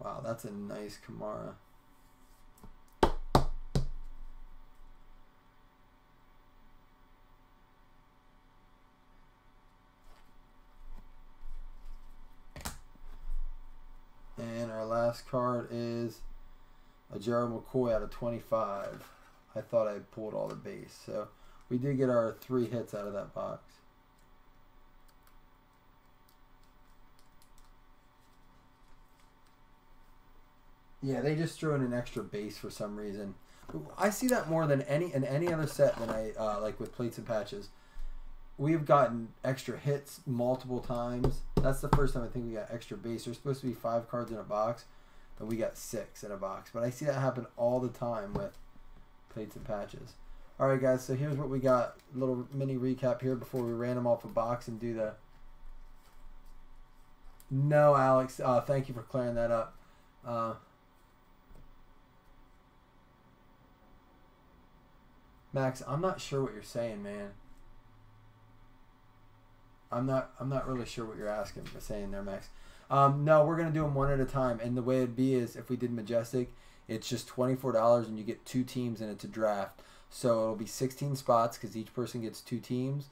Wow, that's a nice Kamara. Last card is a Jared McCoy out of 25. I thought I pulled all the base. So we did get our three hits out of that box. Yeah, they just threw in an extra base for some reason. I see that more than any in any other set than I uh, like with plates and patches we've gotten extra hits multiple times. That's the first time I think we got extra base. There's supposed to be five cards in a box, but we got six in a box. But I see that happen all the time with plates and patches. All right, guys. So here's what we got. A little mini recap here before we ran them off a box and do the. No, Alex. Uh, thank you for clearing that up. Uh, Max, I'm not sure what you're saying, man. I'm not. I'm not really sure what you're asking, saying there, Max. Um, no, we're gonna do them one at a time, and the way it'd be is if we did Majestic, it's just twenty four dollars, and you get two teams, and it's a draft. So it'll be sixteen spots because each person gets two teams.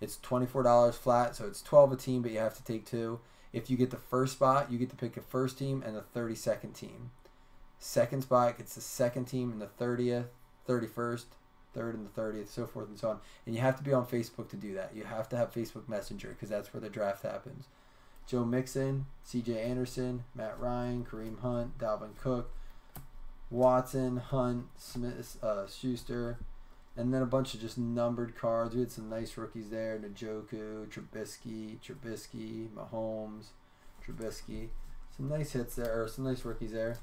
It's twenty four dollars flat, so it's twelve a team, but you have to take two. If you get the first spot, you get to pick a first team and the thirty second team. Second spot gets the second team and the thirtieth, thirty first third and the 30th, so forth and so on. And you have to be on Facebook to do that. You have to have Facebook Messenger because that's where the draft happens. Joe Mixon, C.J. Anderson, Matt Ryan, Kareem Hunt, Dalvin Cook, Watson, Hunt, Smith, uh, Schuster, And then a bunch of just numbered cards. We had some nice rookies there. Njoku, Trubisky, Trubisky, Mahomes, Trubisky. Some nice hits there, or some nice rookies there.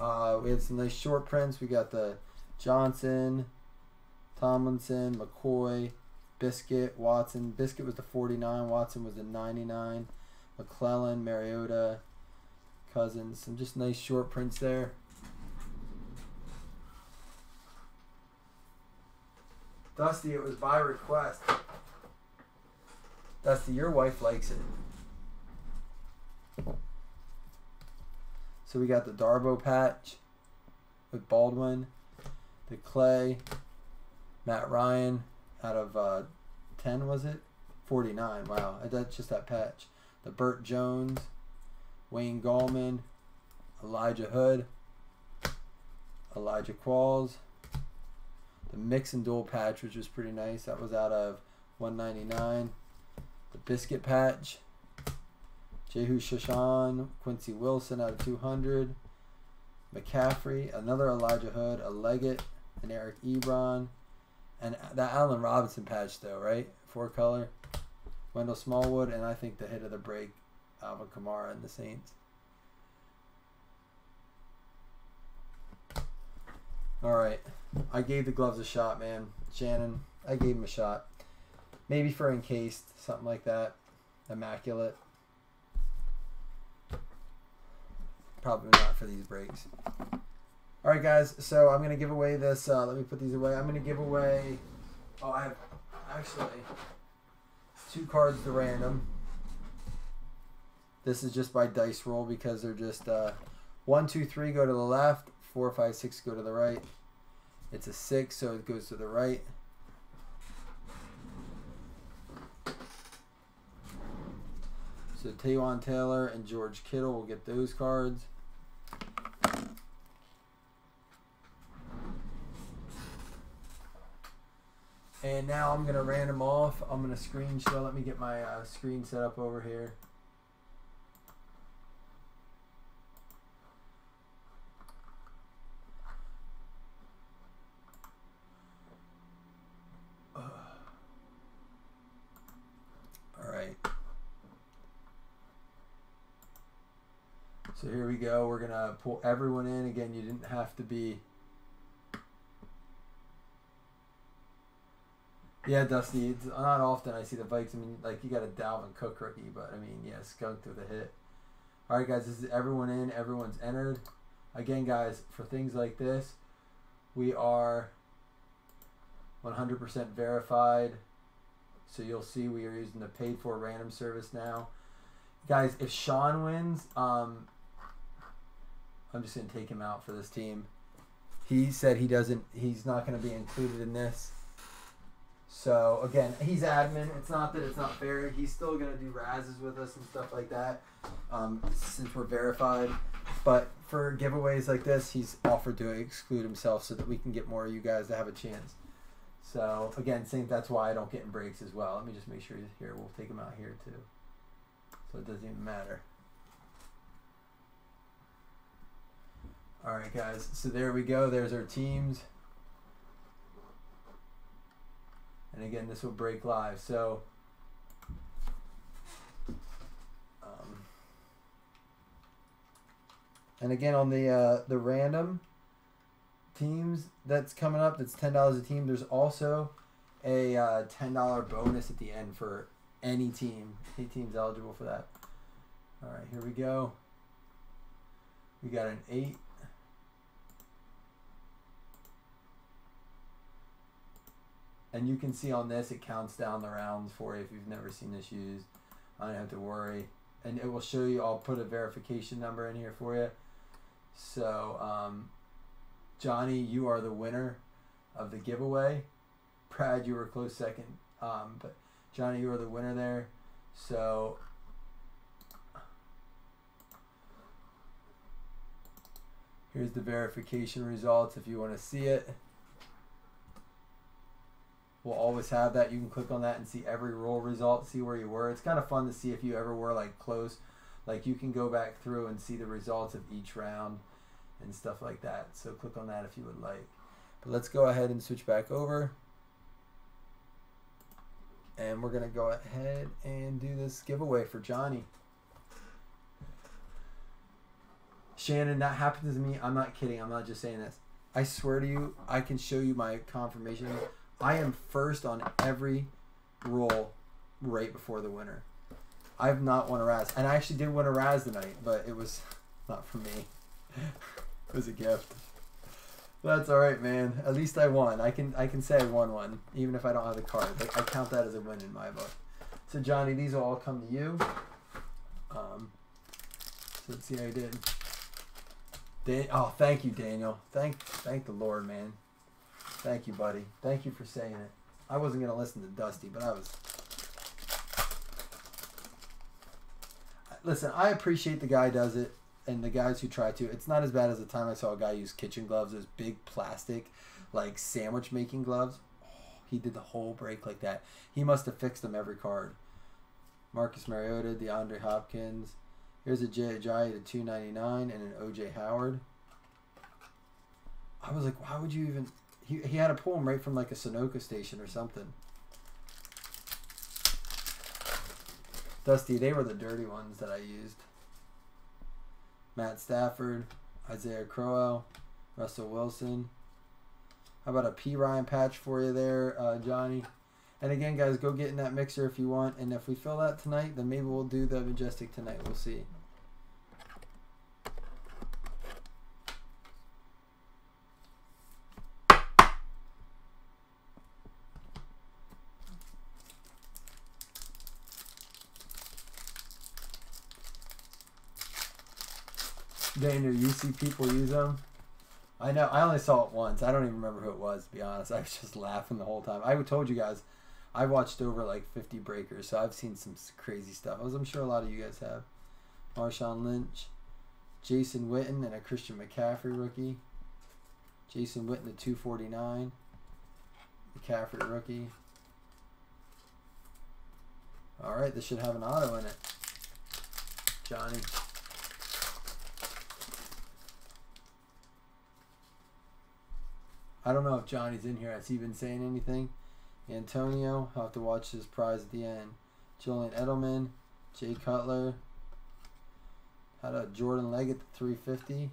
Uh, we had some nice short prints. We got the Johnson, Tomlinson, McCoy, Biscuit, Watson. Biscuit was the 49. Watson was the 99. McClellan, Mariota, Cousins. Some just nice short prints there. Dusty, it was by request. Dusty, your wife likes it. So we got the Darboh patch with Baldwin, the Clay, Matt Ryan out of uh, 10, was it? 49. Wow, that's just that patch. The Bert Jones, Wayne Gallman, Elijah Hood, Elijah Qualls, the Mixon Dual patch, which was pretty nice. That was out of 199. The Biscuit patch, Jehu Chesson, Quincy Wilson out of 200. McCaffrey, another Elijah Hood, a Leggett, and Eric Ebron. And that Allen Robinson patch, though, right? Four color. Wendell Smallwood, and I think the hit of the break, Alvin Kamara and the Saints. All right. I gave the gloves a shot, man. Shannon, I gave him a shot. Maybe for encased, something like that. Immaculate. Probably not for these breaks. All right, guys. So I'm gonna give away this. Uh, let me put these away. I'm gonna give away. Oh, I have actually two cards to random. This is just by dice roll because they're just uh, one, two, three go to the left, four, five, six go to the right. It's a six, so it goes to the right. So Taywan Taylor and George Kittle will get those cards. And now I'm going to random off. I'm going to screen show. Let me get my uh, screen set up over here. All right. So here we go. We're going to pull everyone in. Again, you didn't have to be Yeah, Dusty. It's not often I see the Vikes. I mean, like you got a Dalvin Cook rookie, but I mean, yeah, skunked with a hit. All right, guys. This is everyone in. Everyone's entered. Again, guys, for things like this, we are 100% verified. So you'll see we are using the paid for random service now. Guys, if Sean wins, um, I'm just gonna take him out for this team. He said he doesn't. He's not gonna be included in this. So again, he's admin. It's not that it's not fair. He's still gonna do razzes with us and stuff like that, um, since we're verified. But for giveaways like this, he's offered to exclude himself so that we can get more of you guys to have a chance. So again, same. That's why I don't get in breaks as well. Let me just make sure he's here. We'll take him out here too, so it doesn't even matter. All right, guys. So there we go. There's our teams. And again this will break live. So um, and again on the uh, the random teams that's coming up that's ten dollars a team there's also a uh, ten dollar bonus at the end for any team any team's eligible for that. All right here we go. We got an eight And you can see on this, it counts down the rounds for you if you've never seen this used. I don't have to worry. And it will show you, I'll put a verification number in here for you. So, um, Johnny, you are the winner of the giveaway. Brad, you were close second. Um, but Johnny, you are the winner there. So, here's the verification results if you want to see it. We'll always have that. You can click on that and see every roll result, see where you were. It's kind of fun to see if you ever were like close Like you can go back through and see the results of each round and stuff like that. So click on that if you would like. But let's go ahead and switch back over. And we're going to go ahead and do this giveaway for Johnny. Shannon, that happened to me. I'm not kidding. I'm not just saying this. I swear to you, I can show you my confirmation. I am first on every roll right before the winner. I've not won a Raz. And I actually did win a Raz tonight, but it was not for me. it was a gift. That's all right, man. At least I won. I can I can say I won one, even if I don't have the card. Like I count that as a win in my book. So Johnny, these will all come to you. Um, so let's see how you did. Dan- oh, thank you, Daniel. Thank thank the Lord, man. Thank you, buddy. Thank you for saying it. I wasn't gonna listen to Dusty, but I was. Listen, I appreciate the guy does it and the guys who try to. It's not as bad as the time I saw a guy use kitchen gloves, those big plastic, like sandwich making gloves. Oh, he did the whole break like that. He must have fixed them every card. Marcus Mariota, DeAndre Hopkins. Here's a Jay Ajayi to two ninety nine and an OJ Howard. I was like, why would you even? He, he had a poem right from like a Sunoco station or something. Dusty, they were the dirty ones that I used. Matt Stafford, Isaiah Crowell, Russell Wilson. How about a P. Ryan patch for you there, uh, Johnny? And again, guys, go get in that mixer if you want. And if we fill that tonight, then maybe we'll do the Majestic tonight. We'll see. Daniel, you see people use them? I know. I only saw it once. I don't even remember who it was. To be honest, I was just laughing the whole time. I told you guys, I watched over like 50 breakers, so I've seen some crazy stuff. As I'm sure a lot of you guys have. Marshawn Lynch, Jason Witten, and a Christian McCaffrey rookie. Jason Witten to 249. McCaffrey rookie. All right, this should have an auto in it. Johnny. I don't know if Johnny's in here. Has he been saying anything? Antonio, I'll have to watch his prize at the end. Julian Edelman, Jay Cutler. Had a Jordan Leggett 350.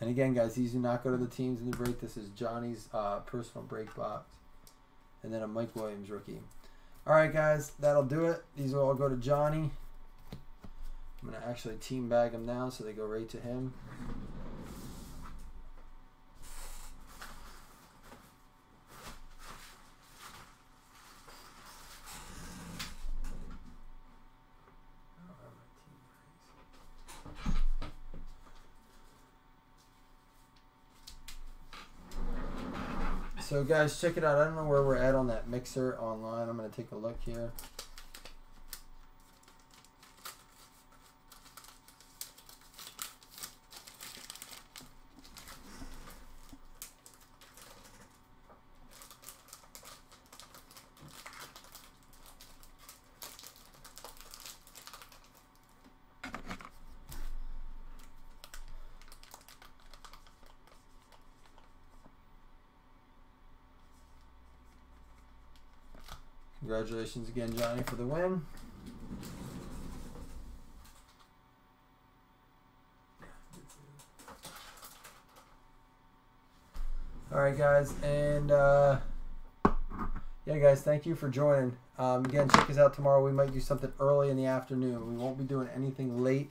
And again, guys, these do not go to the teams in the break. This is Johnny's uh, personal break box and then a Mike Williams rookie. All right, guys, that'll do it. These will all go to Johnny. I'm going to actually team bag them now so they go right to him. So guys, check it out. I don't know where we're at on that mixer online. I'm going to take a look here. Congratulations again, Johnny, for the win. All right, guys, and uh, yeah, guys, thank you for joining. Um, again, check us out tomorrow. We might do something early in the afternoon. We won't be doing anything late,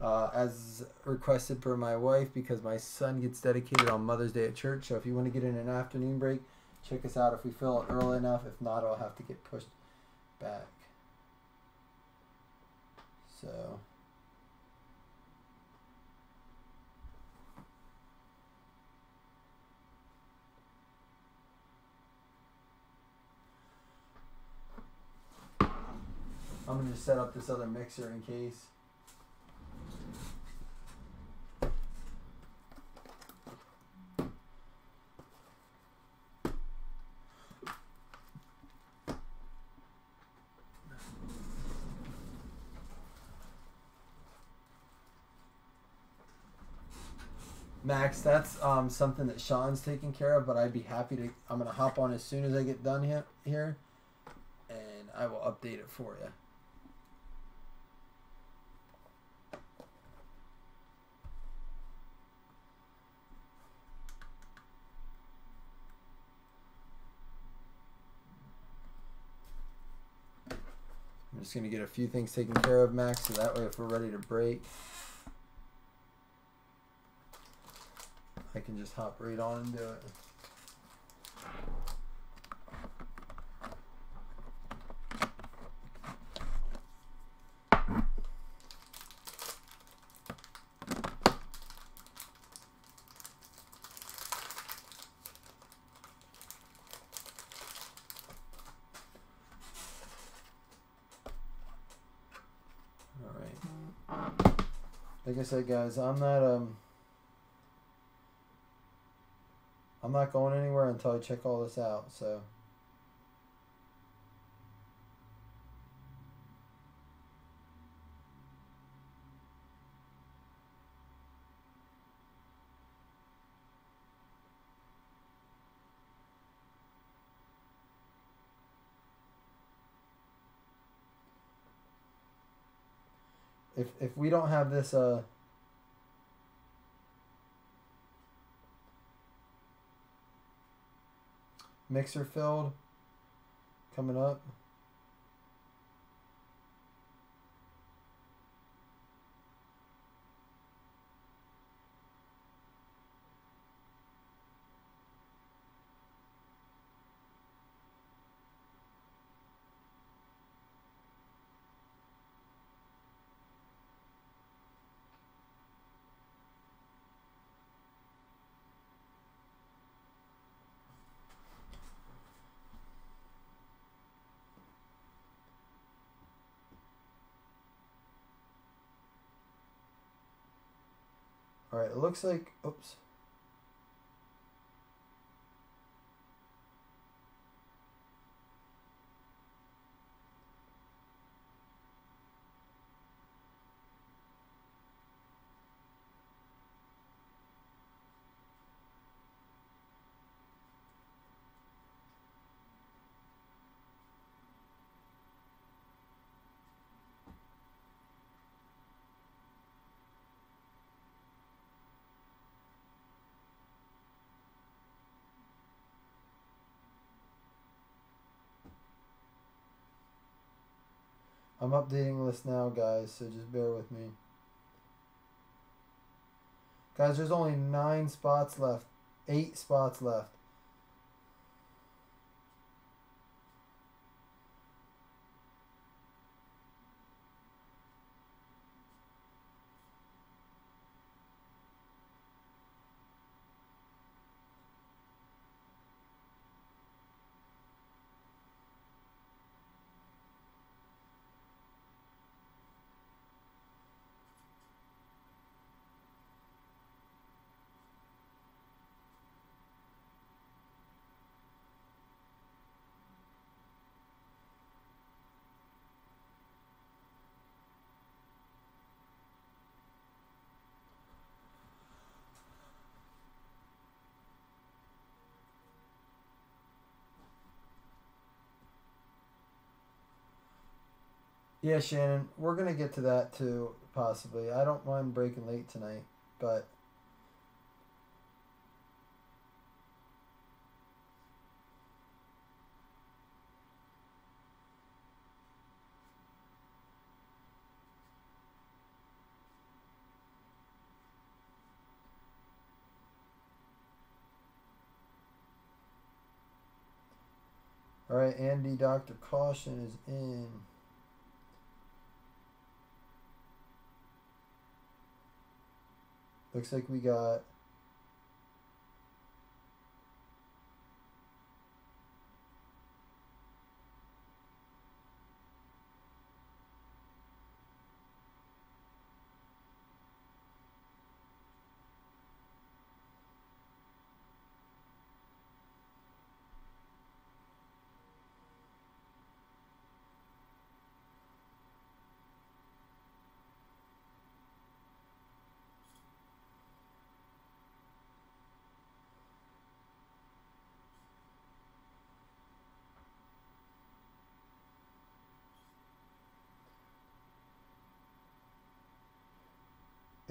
uh, as requested for my wife, because my son gets dedicated on Mother's Day at church. So if you want to get in an afternoon break, check us out if we fill it early enough. If not, I'll have to get pushed back. So. I'm going to just set up this other mixer in case. Max, that's um, something that Sean's taking care of, but I'd be happy to. I'm gonna hop on as soon as I get done here, here, and I will update it for you. I'm just gonna get a few things taken care of, Max, so that way if we're ready to break, I can just hop right on and do it. All right. Like I said, guys, I'm not um. I'm not going anywhere until I check all this out. So. If if we don't have this uh mixer filled coming up. All right, it looks like oops. I'm updating this now, guys, so just bear with me. Guys, there's only nine spots left. Eight spots left. Yeah, Shannon, we're gonna get to that too, possibly. I don't mind breaking late tonight, but all right, Andy, Doctor Caution is in. Looks like we got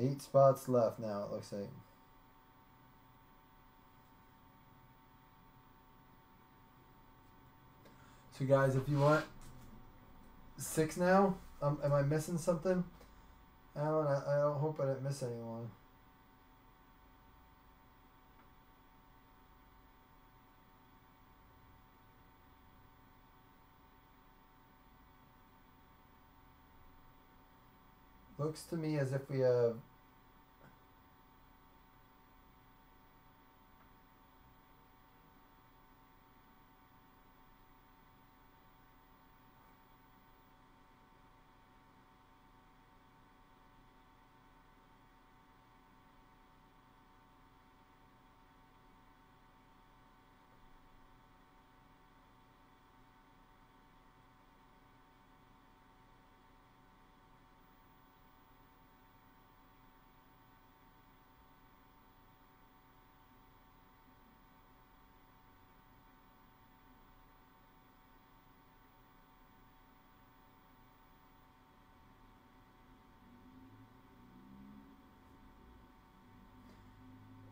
Eight spots left now, it looks like. So, guys, if you want six now, um, am I missing something? I, I don't hope I didn't miss anyone. Looks to me as if we have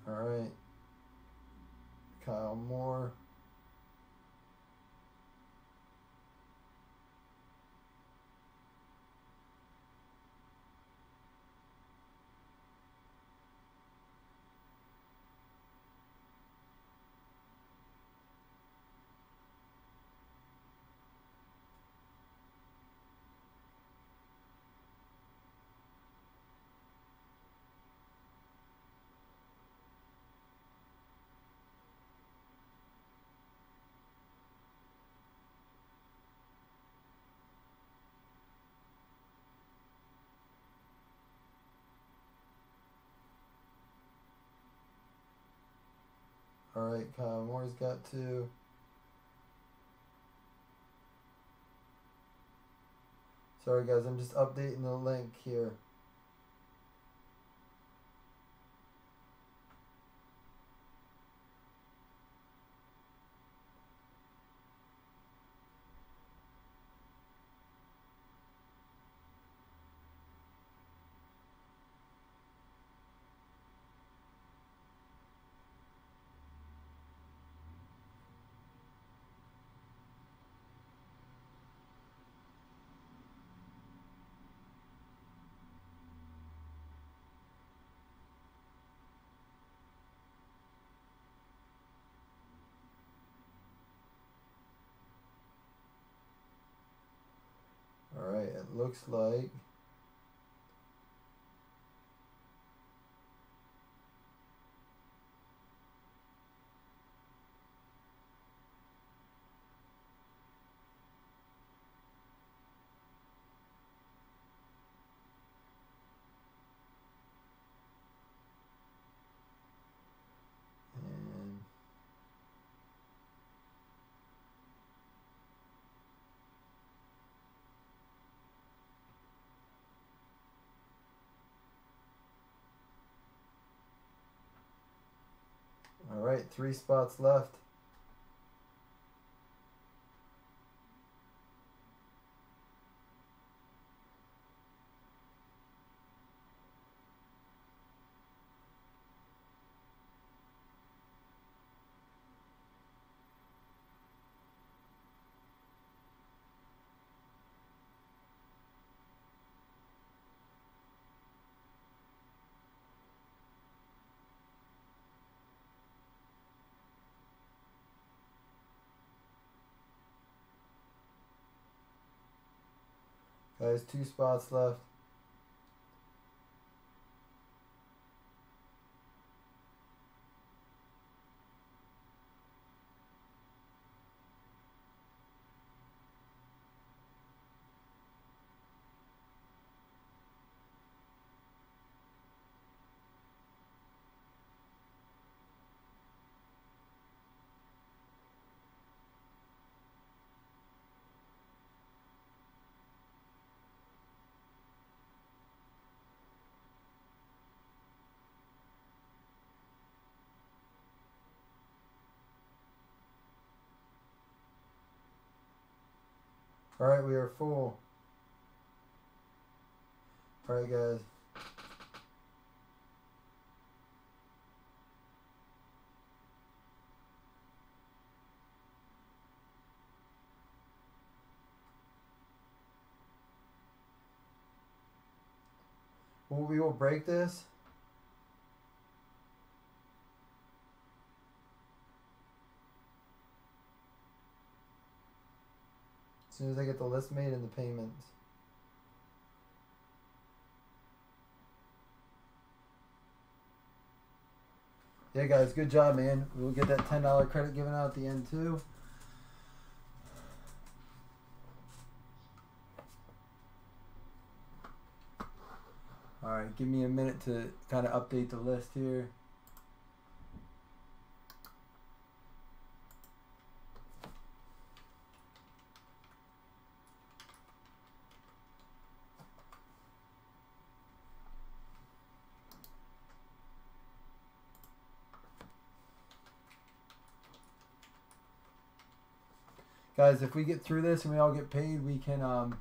All right. Kyle All right, Kyle Moore's got two. Sorry, guys, I'm just updating the link here. All right, it looks like. And All right, three spots left. Uh, Guys, two spots left. All right, we are full. All right, guys. Well, we will break this. As soon as I get the list made and the payment. Yeah, guys, good job, man. We'll get that ten dollar credit given out at the end too. All right, give me a minute to kind of update the list here. Guys, if we get through this and we all get paid, we can um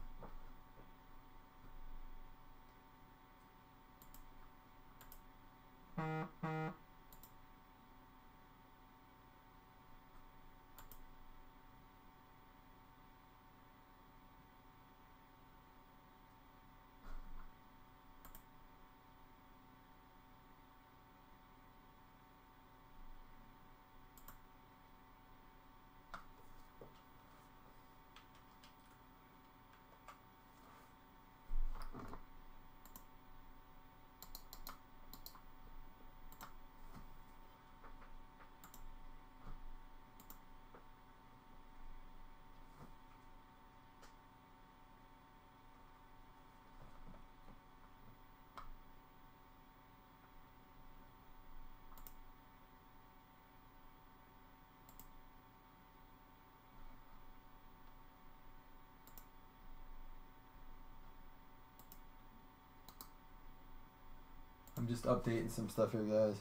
I'm just updating some stuff here, guys.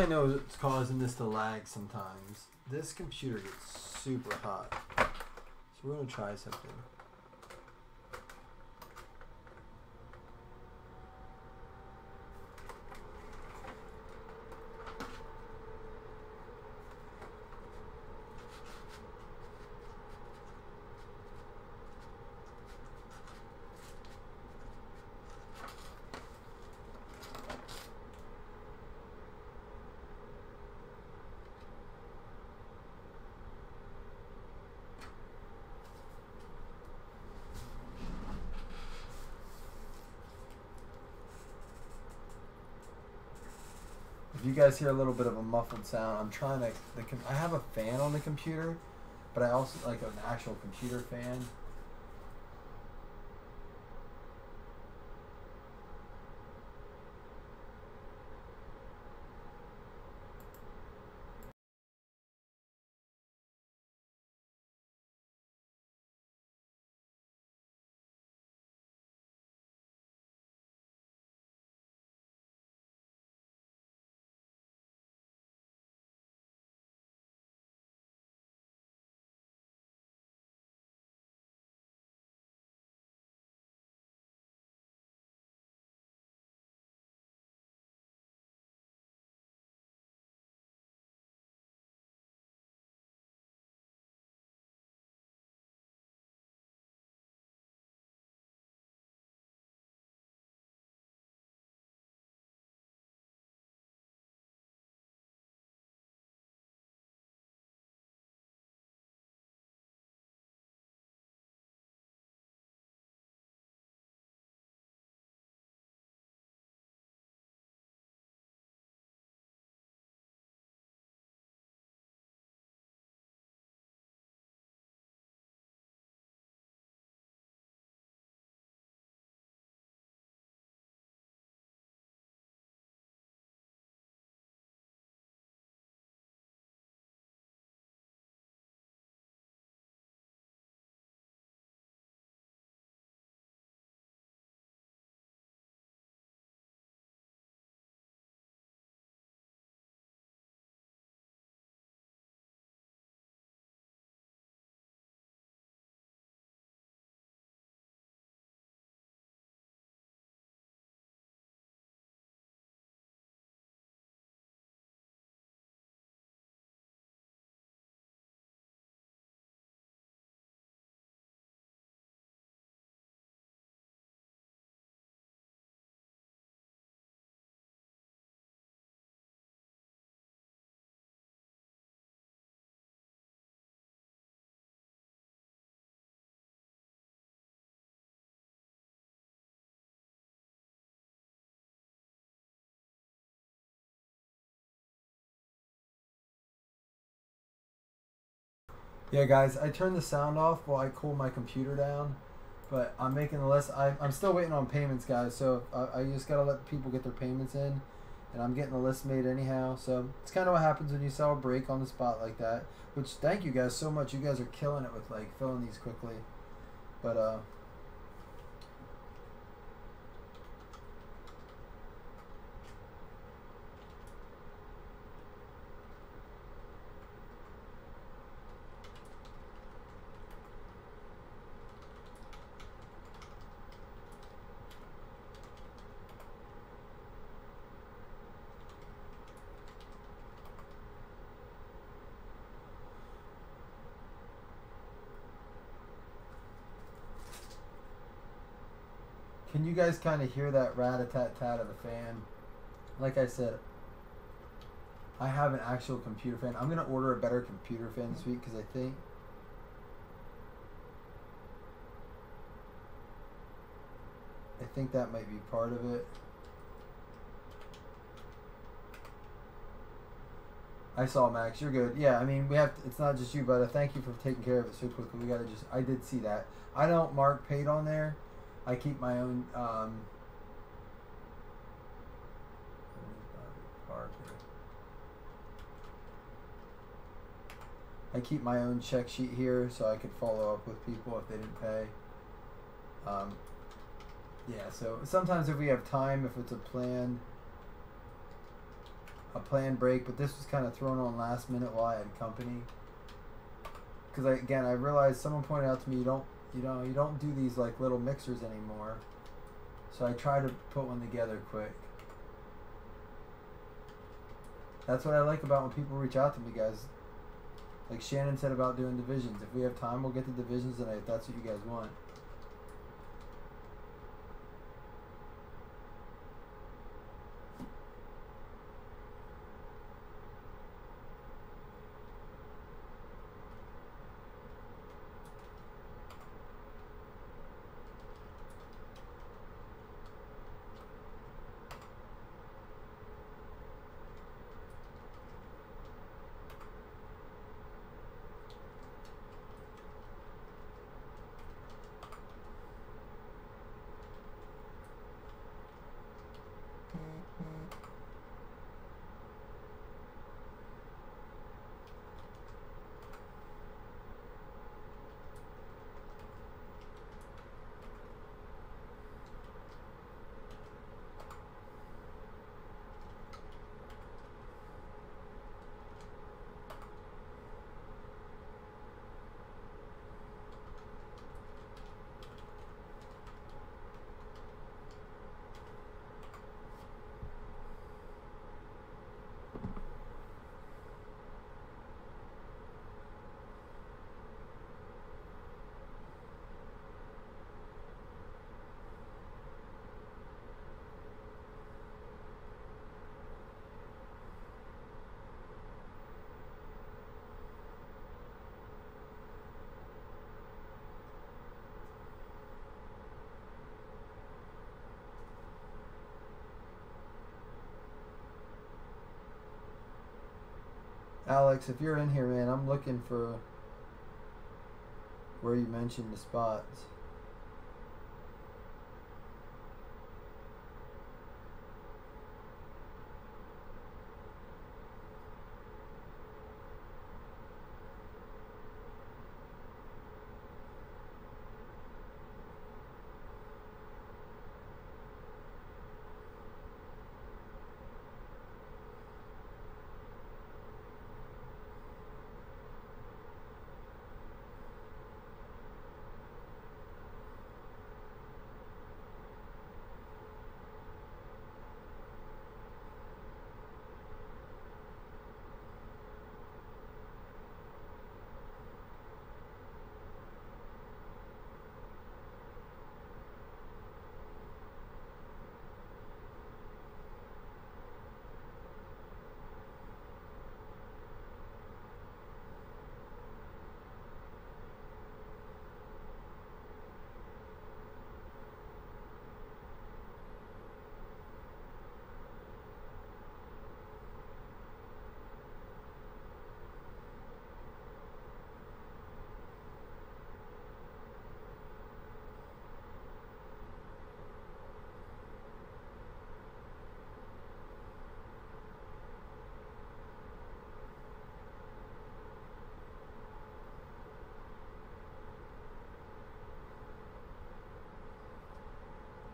I know what's causing this to lag sometimes. This computer gets super hot. So we're gonna try something. Guys hear a little bit of a muffled sound, I'm trying to. The I have a fan on the computer, but I also like an actual computer fan. Yeah, guys, I turned the sound off while I cool my computer down, but I'm making the list. I, I'm still waiting on payments, guys. So I, I just gotta let people get their payments in, and I'm getting the list made anyhow. So it's kind of what happens when you sell a break on the spot like that. Which thank you guys so much. You guys are killing it with like filling these quickly, but uh. Can you guys kind of hear that rat a tat tat of the fan? Like I said, I have an actual computer fan. I'm gonna order a better computer fan this week because I think. I think that might be part of it. I saw Max. You're good. Yeah, I mean we have. To, it's not just you, but thank you for taking care of it so quickly. We gotta just. I did see that. I don't mark paid on there. I keep my own. Um, I keep my own check sheet here so I could follow up with people if they didn't pay. Um, yeah, so sometimes if we have time, if it's a plan, a planned break, but this was kind of thrown on last minute while I had company. Because again, I realized someone pointed out to me you don't you know you don't do these like little mixers anymore. So I try to put one together quick. That's what I like about when people reach out to me, guys. Like Shannon said about doing divisions. If we have time, we'll get the divisions tonight if that's what you guys want. Alex, if you're in here, man, I'm looking for where you mentioned the spots.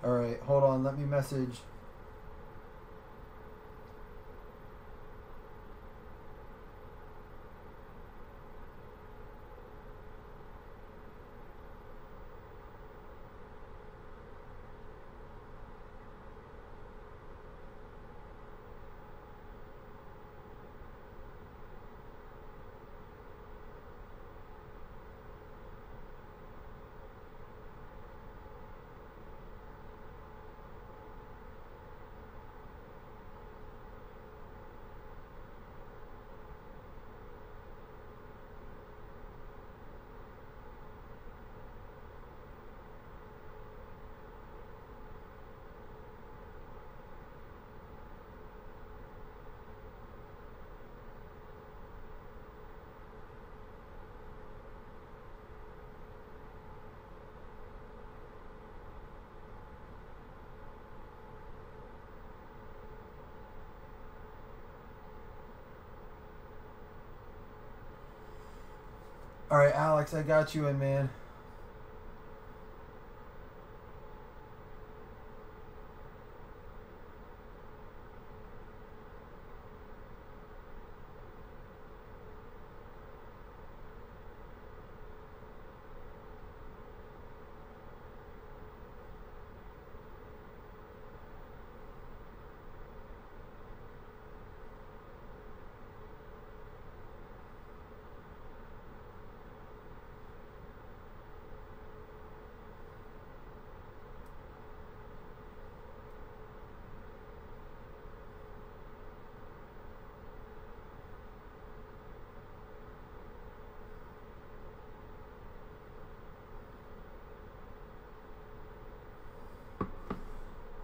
All right, hold on. Let me message. All right, Alex, I got you in, man.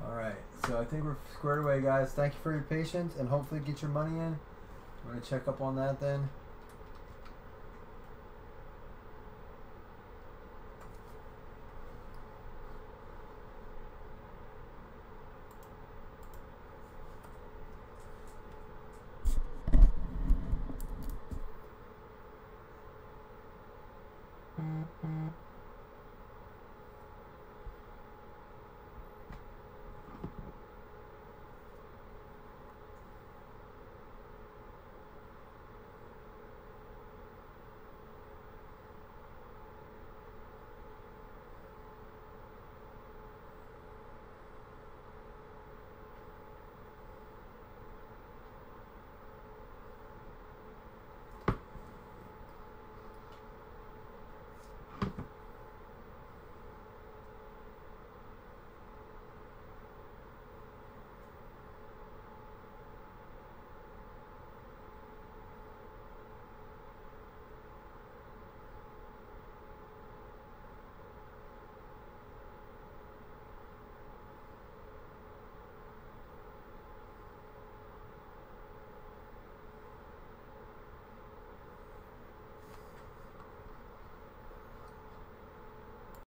All right, so I think we're squared away, guys. Thank you for your patience, and hopefully get your money in. I'm gonna check up on that then.